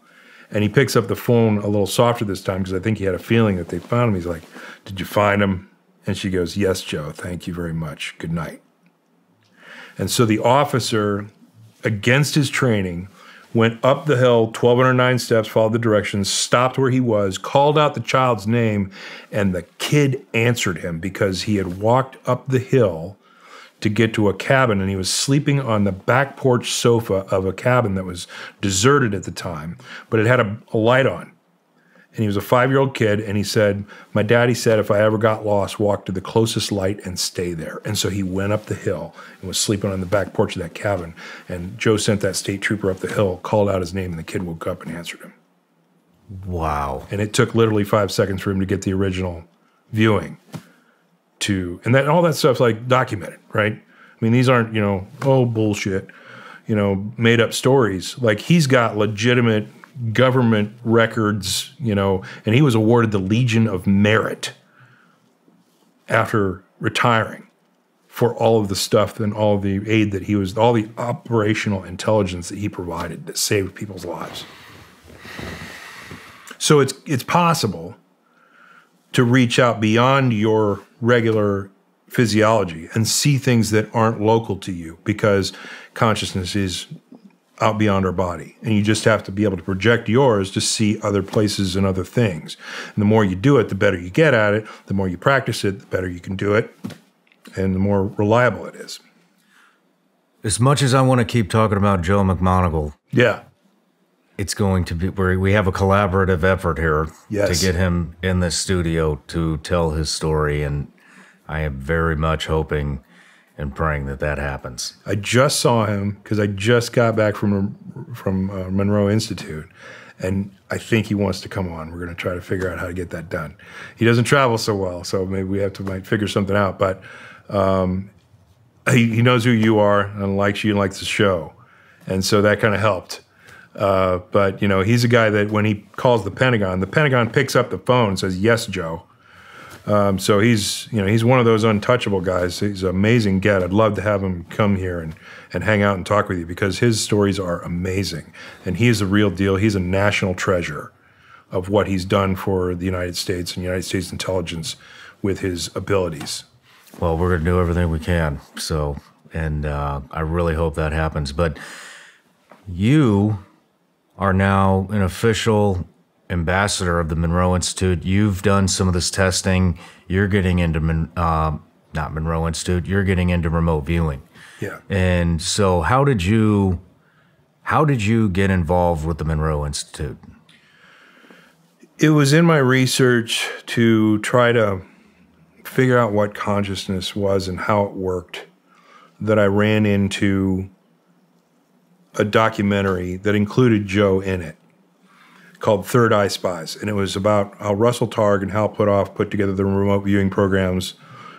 and he picks up the phone a little softer this time because I think he had a feeling that they found him. He's like, Did you find him? And she goes, Yes, Joe. Thank you very much. Good night. And so the officer, against his training, went up the hill 1209 steps, followed the directions, stopped where he was, called out the child's name, and the kid answered him because he had walked up the hill to get to a cabin and he was sleeping on the back porch sofa of a cabin that was deserted at the time, but it had a, a light on and he was a five year old kid. And he said, My daddy said if I ever got lost, walk to the closest light and stay there. And so he went up the hill and was sleeping on the back porch of that cabin. And Joe sent that state trooper up the hill, called out his name, and the kid woke up and answered him. Wow. And it took literally five seconds for him to get the original viewing to, and that all that stuff's like documented, right? I mean, these aren't, you know, oh, bullshit, you know, made up stories. Like he's got legitimate government records, you know, and he was awarded the Legion of Merit after retiring for all of the stuff and all the aid that he was, all the operational intelligence that he provided that saved people's lives. So it's it's possible to reach out beyond your regular physiology and see things that aren't local to you because consciousness is out beyond our body. And you just have to be able to project yours to see other places and other things. And the more you do it, the better you get at it. The more you practice it, the better you can do it. And the more reliable it is. As much as I want to keep talking about Joe McMoneagle, yeah, it's going to be where we have a collaborative effort here yes. to get him in the studio to tell his story. And I am very much hoping and praying that that happens. I just saw him because I just got back from from uh, Monroe Institute, and I think he wants to come on. We're going to try to figure out how to get that done. He doesn't travel so well, so maybe we have to might figure something out. But um, he, he knows who you are and likes you and likes the show, and so that kind of helped. Uh, but you know, he's a guy that when he calls the Pentagon, the Pentagon picks up the phone and says, "Yes, Joe." Um, so he's you know he's one of those untouchable guys. He's an amazing get. I'd love to have him come here and and hang out and talk with you because his stories are amazing, and he's a real deal. He's a national treasure of what he's done for the United States and United States intelligence with his abilities. Well, we're going to do everything we can. So, and uh, I really hope that happens. But you are now an official ambassador of the Monroe Institute. You've done some of this testing. You're getting into uh, not Monroe Institute. You're getting into remote viewing. Yeah. And so, how did you how did you get involved with the Monroe Institute? It was in my research to try to figure out what consciousness was and how it worked that I ran into a documentary that included Joe in it called Third Eye Spies, and it was about how Russell Targ and Hal Puthoff put together the remote viewing programs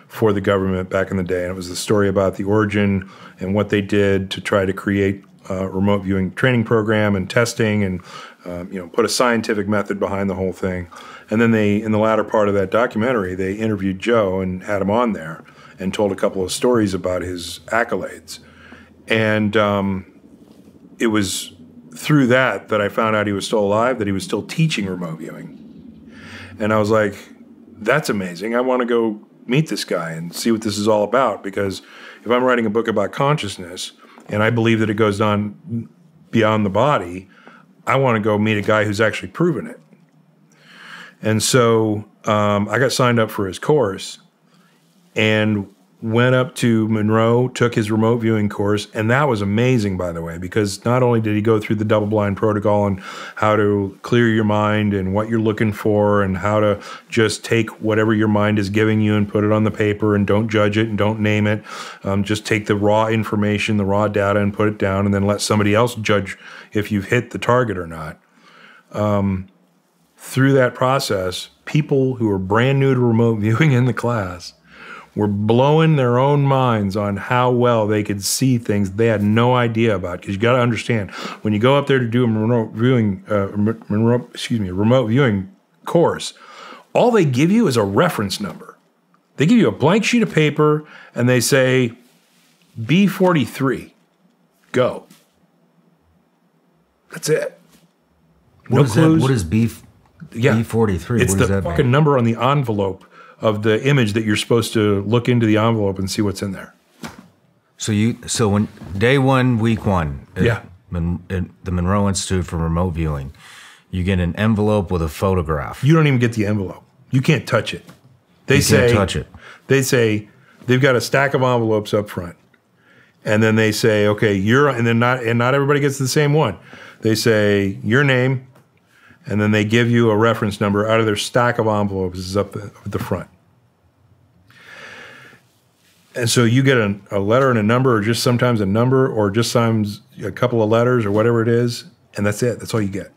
for the government back in the day. And it was the story about the origin and what they did to try to create a remote viewing training program and testing and um, you know put a scientific method behind the whole thing. And then they, in the latter part of that documentary, they interviewed Joe and had him on there and told a couple of stories about his accolades. And um, it was through that that I found out he was still alive, that he was still teaching remote viewing. And I was like, that's amazing. I want to go meet this guy and see what this is all about because if I'm writing a book about consciousness and I believe that it goes on beyond the body, I want to go meet a guy who's actually proven it. And so um, I got signed up for his course and went up to Monroe, took his remote viewing course, and that was amazing, by the way, because not only did he go through the double blind protocol and how to clear your mind and what you're looking for and how to just take whatever your mind is giving you and put it on the paper and don't judge it and don't name it. Um, just take the raw information, the raw data, and put it down, and then let somebody else judge if you've hit the target or not. Um, through that process, people who are brand new to remote viewing in the class were blowing their own minds on how well they could see things they had no idea about. Because you got to understand, when you go up there to do a remote viewing, uh, remote, excuse me, a remote viewing course, all they give you is a reference number. They give you a blank sheet of paper and they say, B43, go. That's it. What no is clues. that? What is B? Yeah. B43. It's what the that fucking mean? number on the envelope of the image that you're supposed to look into the envelope and see what's in there. So you so when day one, week one, at Yeah. At uh, the Monroe Institute for Remote Viewing, you get an envelope with a photograph. You don't even get the envelope. You can't touch it. They You say can't touch it. They say they've got a stack of envelopes up front. And then they say, okay, you're and then not and not everybody gets the same one. They say your name, and then they give you a reference number out of their stack of envelopes is up at the front. And so you get a, a letter and a number, or just sometimes a number, or just sometimes a couple of letters, or whatever it is, and that's it. That's all you get.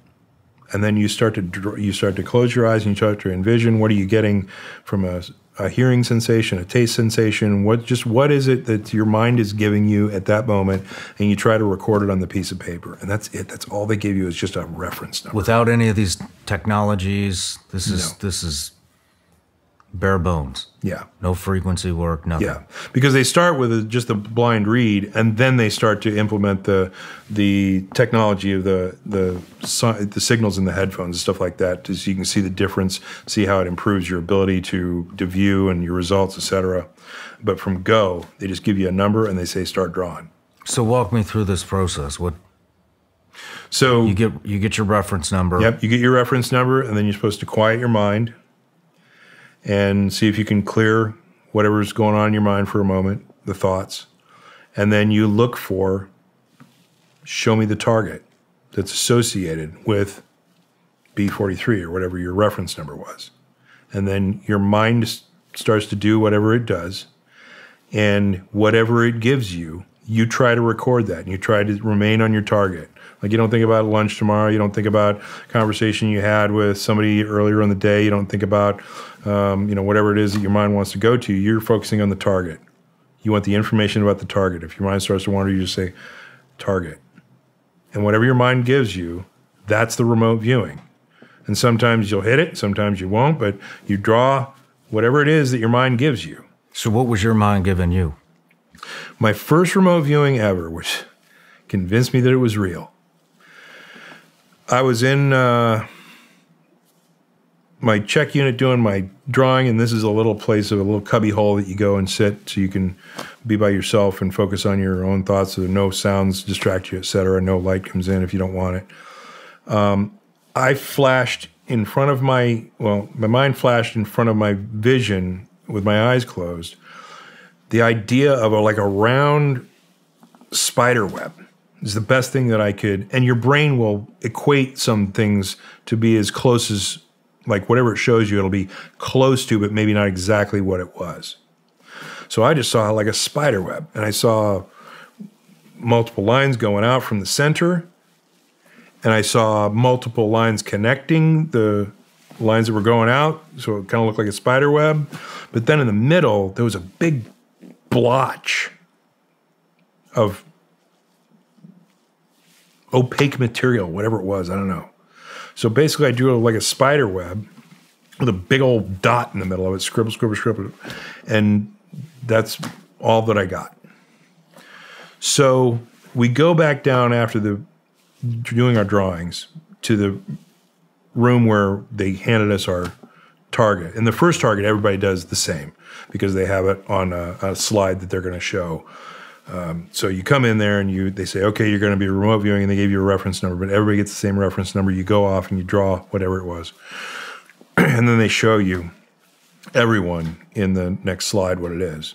And then you start to you start to close your eyes and you start to envision what are you getting from a, a hearing sensation, a taste sensation. What just what is it that your mind is giving you at that moment, and you try to record it on the piece of paper, and that's it. That's all they give you is just a reference number. Without any of these technologies, this is No. this is bare bones. yeah. No frequency work, nothing. Yeah, because they start with a, just a blind read, and then they start to implement the the technology of the the the signals in the headphones and stuff like that, so you can see the difference, see how it improves your ability to to view and your results, etc. But from Go, they just give you a number and they say start drawing. So walk me through this process. What So you get you get your reference number. Yep, you get your reference number, and then you're supposed to quiet your mind and see if you can clear whatever's going on in your mind for a moment, the thoughts. And then you look for show me the target that's associated with B43 or whatever your reference number was. And then your mind starts to do whatever it does. And whatever it gives you, you try to record that and you try to remain on your target. Like you don't think about lunch tomorrow. You don't think about conversation you had with somebody earlier in the day. You don't think about, um, you know, whatever it is that your mind wants to go to. You're focusing on the target. You want the information about the target. If your mind starts to wander, you just say, target. And whatever your mind gives you, that's the remote viewing. And sometimes you'll hit it, sometimes you won't, but you draw whatever it is that your mind gives you. So what was your mind giving you? My first remote viewing ever, which convinced me that it was real. I was in uh, my CHEC unit doing my drawing, and this is a little place of a little cubby hole that you go and sit so you can be by yourself and focus on your own thoughts so no sounds distract you, et cetera. No light comes in if you don't want it. Um, I flashed in front of my, well, my mind flashed in front of my vision with my eyes closed the idea of a, like a round spider web is the best thing that I could. And your brain will equate some things to be as close as, like whatever it shows you, it'll be close to, but maybe not exactly what it was. So I just saw like a spider web, and I saw multiple lines going out from the center, and I saw multiple lines connecting the lines that were going out, so it kind of looked like a spider web. But then in the middle, there was a big blotch of opaque material, whatever it was, I don't know. So basically, I drew like a spider web with a big old dot in the middle of it, scribble, scribble, scribble, and that's all that I got. So we go back down after the doing our drawings to the room where they handed us our target. And the first target, everybody does the same because they have it on a, a slide that they're going to show. Um, so you come in there and you they say, okay, you're going to be remote viewing, and they gave you a reference number, but everybody gets the same reference number. You go off and you draw whatever it was, and then they show you everyone in the next slide what it is.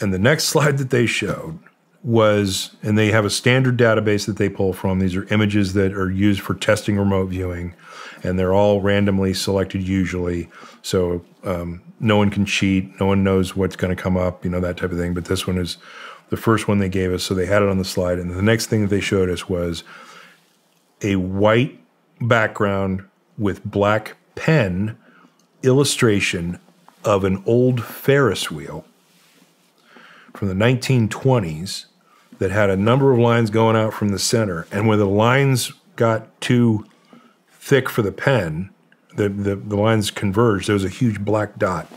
And the next slide that they showed was, and they have a standard database that they pull from. These are images that are used for testing remote viewing, and they're all randomly selected usually. So um, no one can cheat, no one knows what's going to come up, you know, that type of thing. But this one is the first one they gave us. So they had it on the slide. And the next thing that they showed us was a white background with black pen illustration of an old Ferris wheel from the 1920s that had a number of lines going out from the center. And when the lines got too thick for the pen, the, the, the lines converged. There was a huge black dot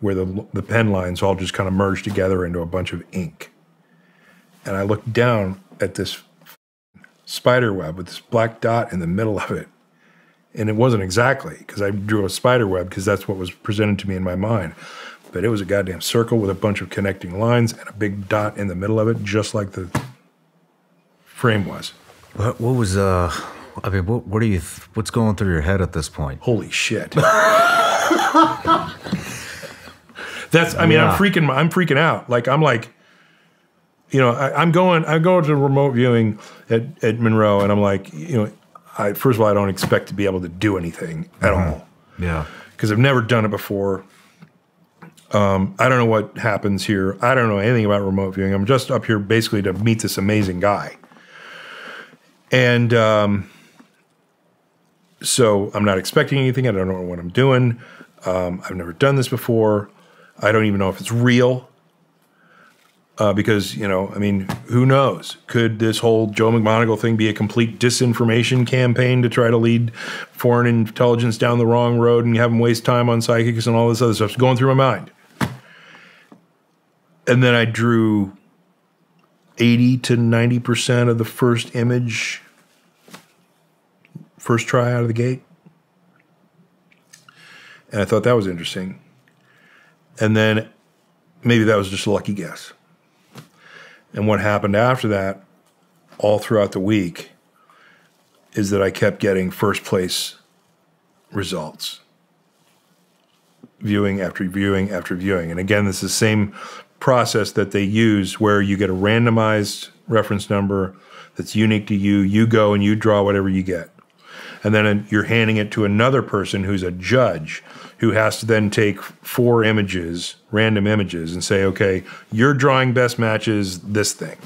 where the, the pen lines all just kind of merged together into a bunch of ink. And I looked down at this spider web with this black dot in the middle of it. And it wasn't exactly because I drew a spider web because that's what was presented to me in my mind but it was a goddamn circle with a bunch of connecting lines and a big dot in the middle of it, just like the frame was. What, what was uh? I mean, what what are you? What's going through your head at this point? Holy shit! That's. I mean, Yeah. I'm freaking. I'm freaking out. Like I'm like, you know, I, I'm going. I'm going to remote viewing at at Monroe, and I'm like, you know, I first of all, I don't expect to be able to do anything at all Yeah. because I've never done it before. Um, I don't know what happens here. I don't know anything about remote viewing. I'm just up here basically to meet this amazing guy. And um, so I'm not expecting anything. I don't know what I'm doing. Um, I've never done this before. I don't even know if it's real. Uh, because, you know, I mean, who knows? Could this whole Joe McMoneagle thing be a complete disinformation campaign to try to lead foreign intelligence down the wrong road and have them waste time on psychics and all this other stuff? It's going through my mind. And then I drew 80 to 90% of the first image, first try out of the gate. And I thought that was interesting. And then maybe that was just a lucky guess. And what happened after that, all throughout the week, is that I kept getting first place results, viewing after viewing after viewing. And again, this is the same process that they use where you get a randomized reference number that's unique to you. You go and you draw whatever you get. And then you're handing it to another person who's a judge who has to then take four images, random images, and say, okay, you're drawing best matches this thing.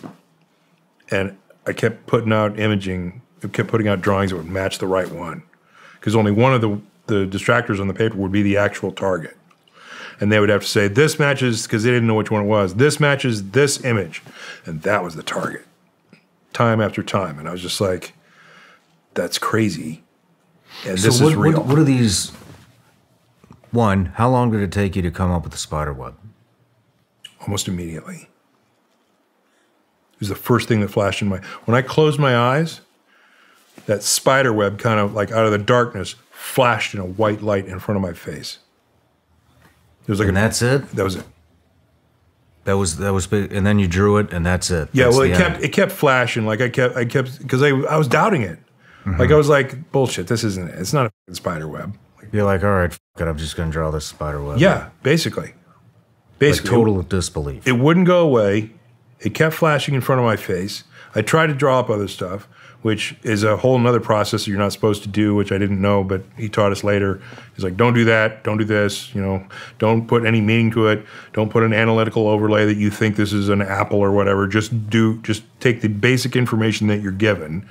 And I kept putting out imaging, I kept putting out drawings that would match the right one. Because only one of the, the distractors on the paper would be the actual target. And they would have to say, this matches, because they didn't know which one it was, this matches this image. And that was the target, time after time. And I was just like, that's crazy. And this so what, is real. What, what are these? One, how long did it take you to come up with the spider web? almost immediately. It was the first thing that flashed in my when I closed my eyes, that spider web kind of like out of the darkness flashed in a white light in front of my face. It was like And a, that's it. that was it. That was that was big. And then you drew it, and that's it. Yeah, That's well, it kept end. it kept flashing. Like I kept I kept because I I was doubting it. Mm-hmm. Like I was like bullshit. This isn't it. It's not a spider web. Like, You're like, all right, f- it. I'm just gonna draw this spider web. yeah, basically, like basically total disbelief. it wouldn't go away. It kept flashing in front of my face. I tried to draw up other stuff, which is a whole nother process that you're not supposed to do, which I didn't know, but he taught us later. He's like, don't do that, don't do this, you know, don't put any meaning to it, don't put an analytical overlay that you think this is an apple or whatever. Just do just take the basic information that you're given,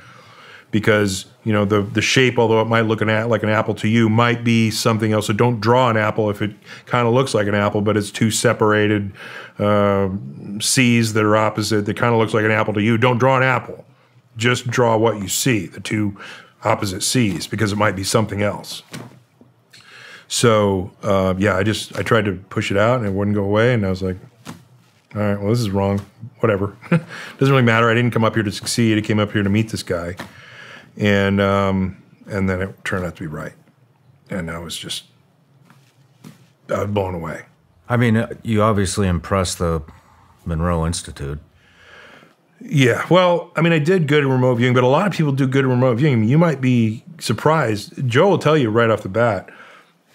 because you know the the shape, although it might look an, like an apple to you, might be something else. So don't draw an apple if it kind of looks like an apple, but it's two separated uh, C's that are opposite that kind of looks like an apple to you. Don't draw an apple. Just draw what you see, the two opposite C's, because it might be something else. So uh, yeah, I just I tried to push it out and it wouldn't go away, and I was like, all right, well this is wrong. Whatever, doesn't really matter. I didn't come up here to succeed. I came up here to meet this guy, and um, and then it turned out to be right, and I was just I was blown away. I mean, uh, you obviously impressed the Monroe Institute. Yeah, well, I mean, I did good in remote viewing, but a lot of people do good in remote viewing. I mean, you might be surprised. Joe will tell you right off the bat,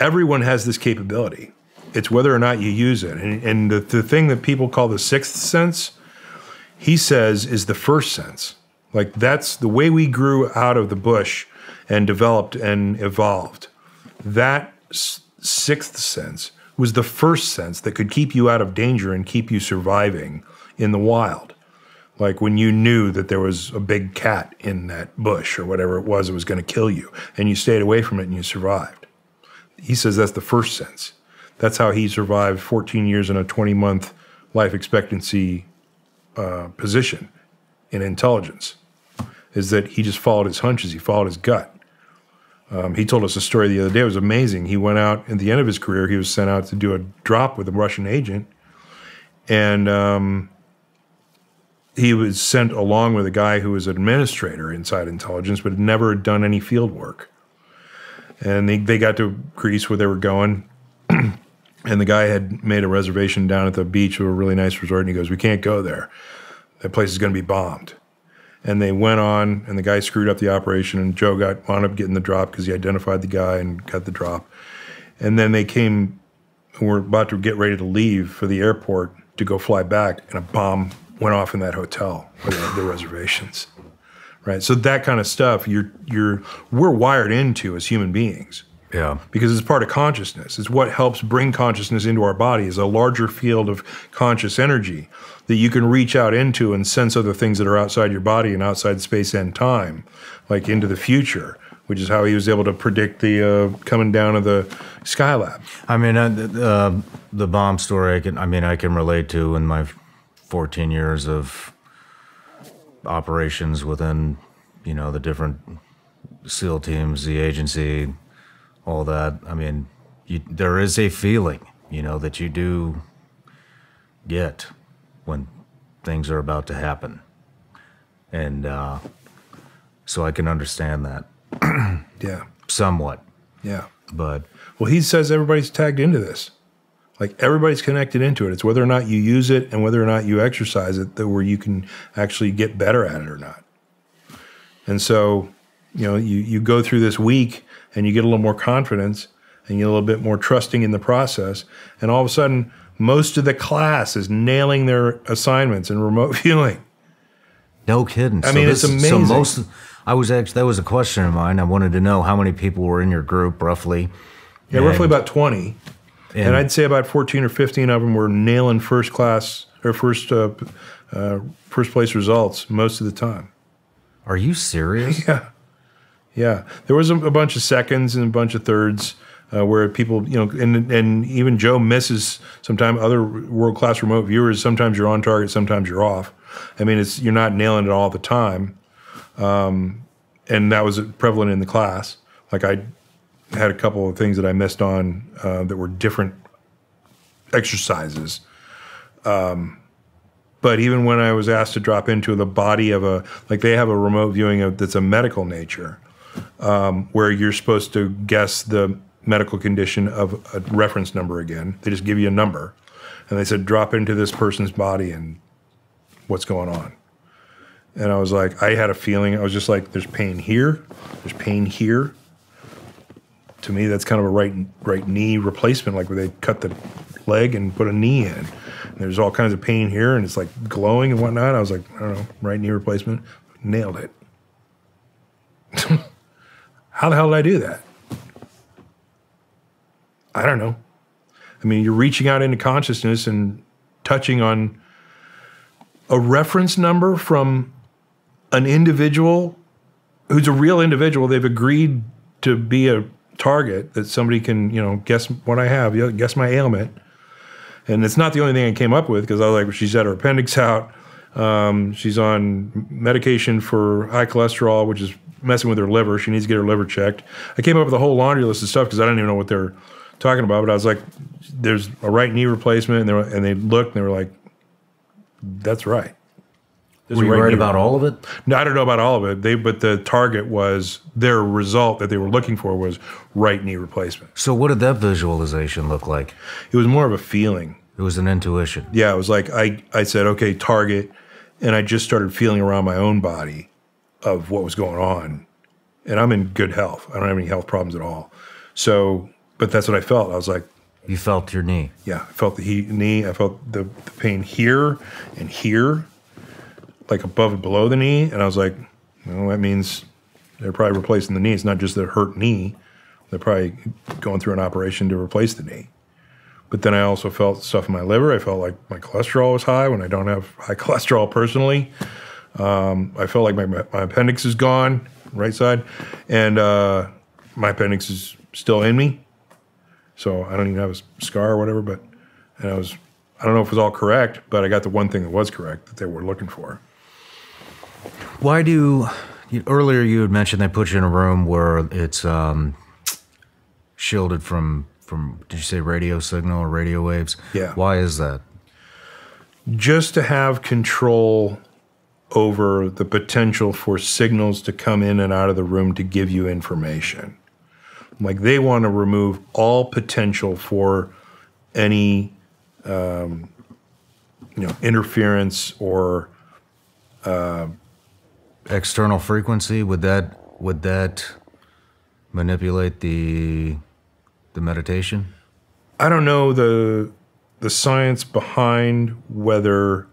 everyone has this capability. It's whether or not you use it. And, and the, the thing that people call the sixth sense, he says, is the first sense. Like that's the way we grew out of the bush and developed and evolved. That sixth sense was the first sense that could keep you out of danger and keep you surviving in the wild. Like when you knew that there was a big cat in that bush or whatever it was that was going to kill you and you stayed away from it and you survived. He says that's the first sense. That's how he survived 14 years in a 20 month life expectancy uh, position in intelligence is that he just followed his hunches he followed his gut um, he told us a story the other day it was amazing he went out at the end of his career he was sent out to do a drop with a russian agent and um, he was sent along with a guy who was an administrator inside intelligence, but had never done any field work. And they, they got to Greece where they were going, and the guy had made a reservation down at the beach of a really nice resort, and he goes, "We can't go there. That place is going to be bombed." And they went on, and the guy screwed up the operation, and Joe got wound up getting the drop because he identified the guy and got the drop. And then they came, and were about to get ready to leave for the airport to go fly back, and a bomb went off in that hotel where they had the reservations. Right. So that kind of stuff you're you're we're wired into as human beings Yeah. because it's part of consciousness. It's what helps bring consciousness into our body is a larger field of conscious energy that you can reach out into and sense other things that are outside your body and outside space and time, like into the future, which is how he was able to predict the uh, coming down of the Skylab. I mean, uh, the, uh, the bomb story. I can. I mean, I can relate to in my 14 years of operations within, you know, the different SEAL teams, the agency, all that. I mean, you, there is a feeling, you know, that you do get when things are about to happen, and uh, so I can understand that Yeah. somewhat, Yeah. but. Well, he says everybody's tagged into this. Like everybody's connected into it. It's whether or not you use it and whether or not you exercise it that where you can actually get better at it or not. And so, you know, you, you go through this week and you get a little more confidence and you get a little bit more trusting in the process. And all of a sudden, most of the class is nailing their assignments in remote viewing. No kidding. I mean, it's amazing. So most, I was actually that was a question of mine. I wanted to know how many people were in your group roughly. Yeah, roughly about 20. And, And, I'd say about 14 or 15 of them were nailing first class or first uh, uh, first place results most of the time. are you serious? Yeah, yeah. There was a, a bunch of seconds and a bunch of thirds uh, where people, you know, and and even Joe misses. Sometimes other world class remote viewers. Sometimes you're on target. Sometimes you're off. I mean, it's you're not nailing it all the time. Um, and that was prevalent in the class. Like I had a couple of things that I missed on uh, that were different exercises. Um, but even when I was asked to drop into the body of a, like they have a remote viewing of that's a medical nature, um, where you're supposed to guess the medical condition of a reference number again. They just give you a number, and they said drop into this person's body and what's going on. And I was like, I had a feeling. I was just like, there's pain here, there's pain here. To me, that's kind of a right right knee replacement, like where they cut the leg and put a knee in. And there's all kinds of pain here, and it's like glowing and whatnot. I was like, I don't know, right knee replacement, nailed it. How the hell did I do that? I don't know. I mean, you're reaching out into consciousness and touching on a reference number from an individual who's a real individual. They've agreed to be a target that somebody can, you know, guess what I have, guess my ailment. And it's not the only thing I came up with because I was like, she's had her appendix out. Um, she's on medication for high cholesterol, which is messing with her liver. She needs to get her liver checked. I came up with a whole laundry list of stuff because I didn't even know what they're talking about. But I was like, there's a right knee replacement. And they, were, and they looked and they were like, that's right. There's Were you right knee about all of it? no, I don't know about all of it. They, but the target was their result that they were looking for was right knee replacement. So, what did that visualization look like? It was more of a feeling. It was an intuition. Yeah, it was like I, I said, okay, target, and I just started feeling around my own body of what was going on, and I'm in good health. I don't have any health problems at all. So, but that's what I felt. I was like, You felt your knee. yeah, I felt the heat, knee. I felt the, the pain here and here, like above and below the knee. And I was like, well, that means they're probably replacing the knee. It's not just the hurt knee. They're probably going through an operation to replace the knee. But then I also felt stuff in my liver. I felt like my cholesterol was high when I don't have high cholesterol personally. Um, I felt like my, my appendix is gone, right side, and uh, my appendix is still in me. So I don't even have a scar or whatever, but and I was I don't know if it was all correct, but I got the one thing that was correct that they were looking for. Why do you, earlier you had mentioned they put you in a room where it's um, shielded from from did you say radio signal or radio waves? Yeah. Why is that? Just to have control over the potential for signals to come in and out of the room to give you information. Like they want to remove all potential for any um, you know interference or External frequency would that would that manipulate the the meditation? I don't know the the science behind whether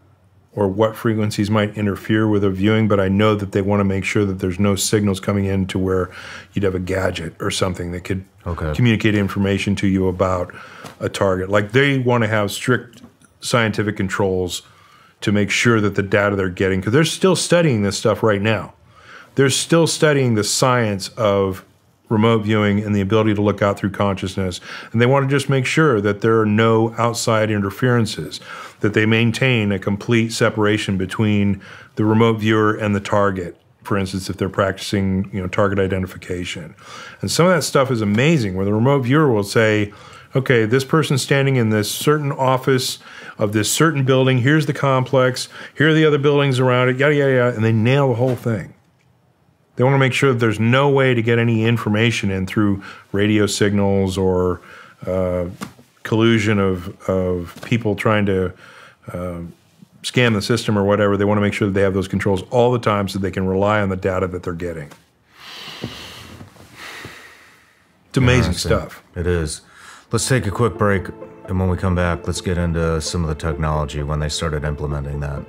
or what frequencies might interfere with a viewing, but I know that they want to make sure that there's no signals coming in to where you'd have a gadget or something that could Okay. communicate information to you about a target. Like they want to have strict scientific controls to make sure that the data they're getting, because they're still studying this stuff right now. They're still studying the science of remote viewing and the ability to look out through consciousness. And they want to just make sure that there are no outside interferences, that they maintain a complete separation between the remote viewer and the target. For instance, if they're practicing, you know, target identification. And some of that stuff is amazing where the remote viewer will say, okay, this person's standing in this certain office of this certain building. Here's the complex. Here are the other buildings around it, yada, yada, yada. And they nail the whole thing. They want to make sure that there's no way to get any information in through radio signals or uh, collusion of, of people trying to uh, scam the system or whatever. They want to make sure that they have those controls all the time so they can rely on the data that they're getting. It's amazing stuff. It is. Let's take a quick break, and when we come back, let's get into some of the technology when they started implementing that.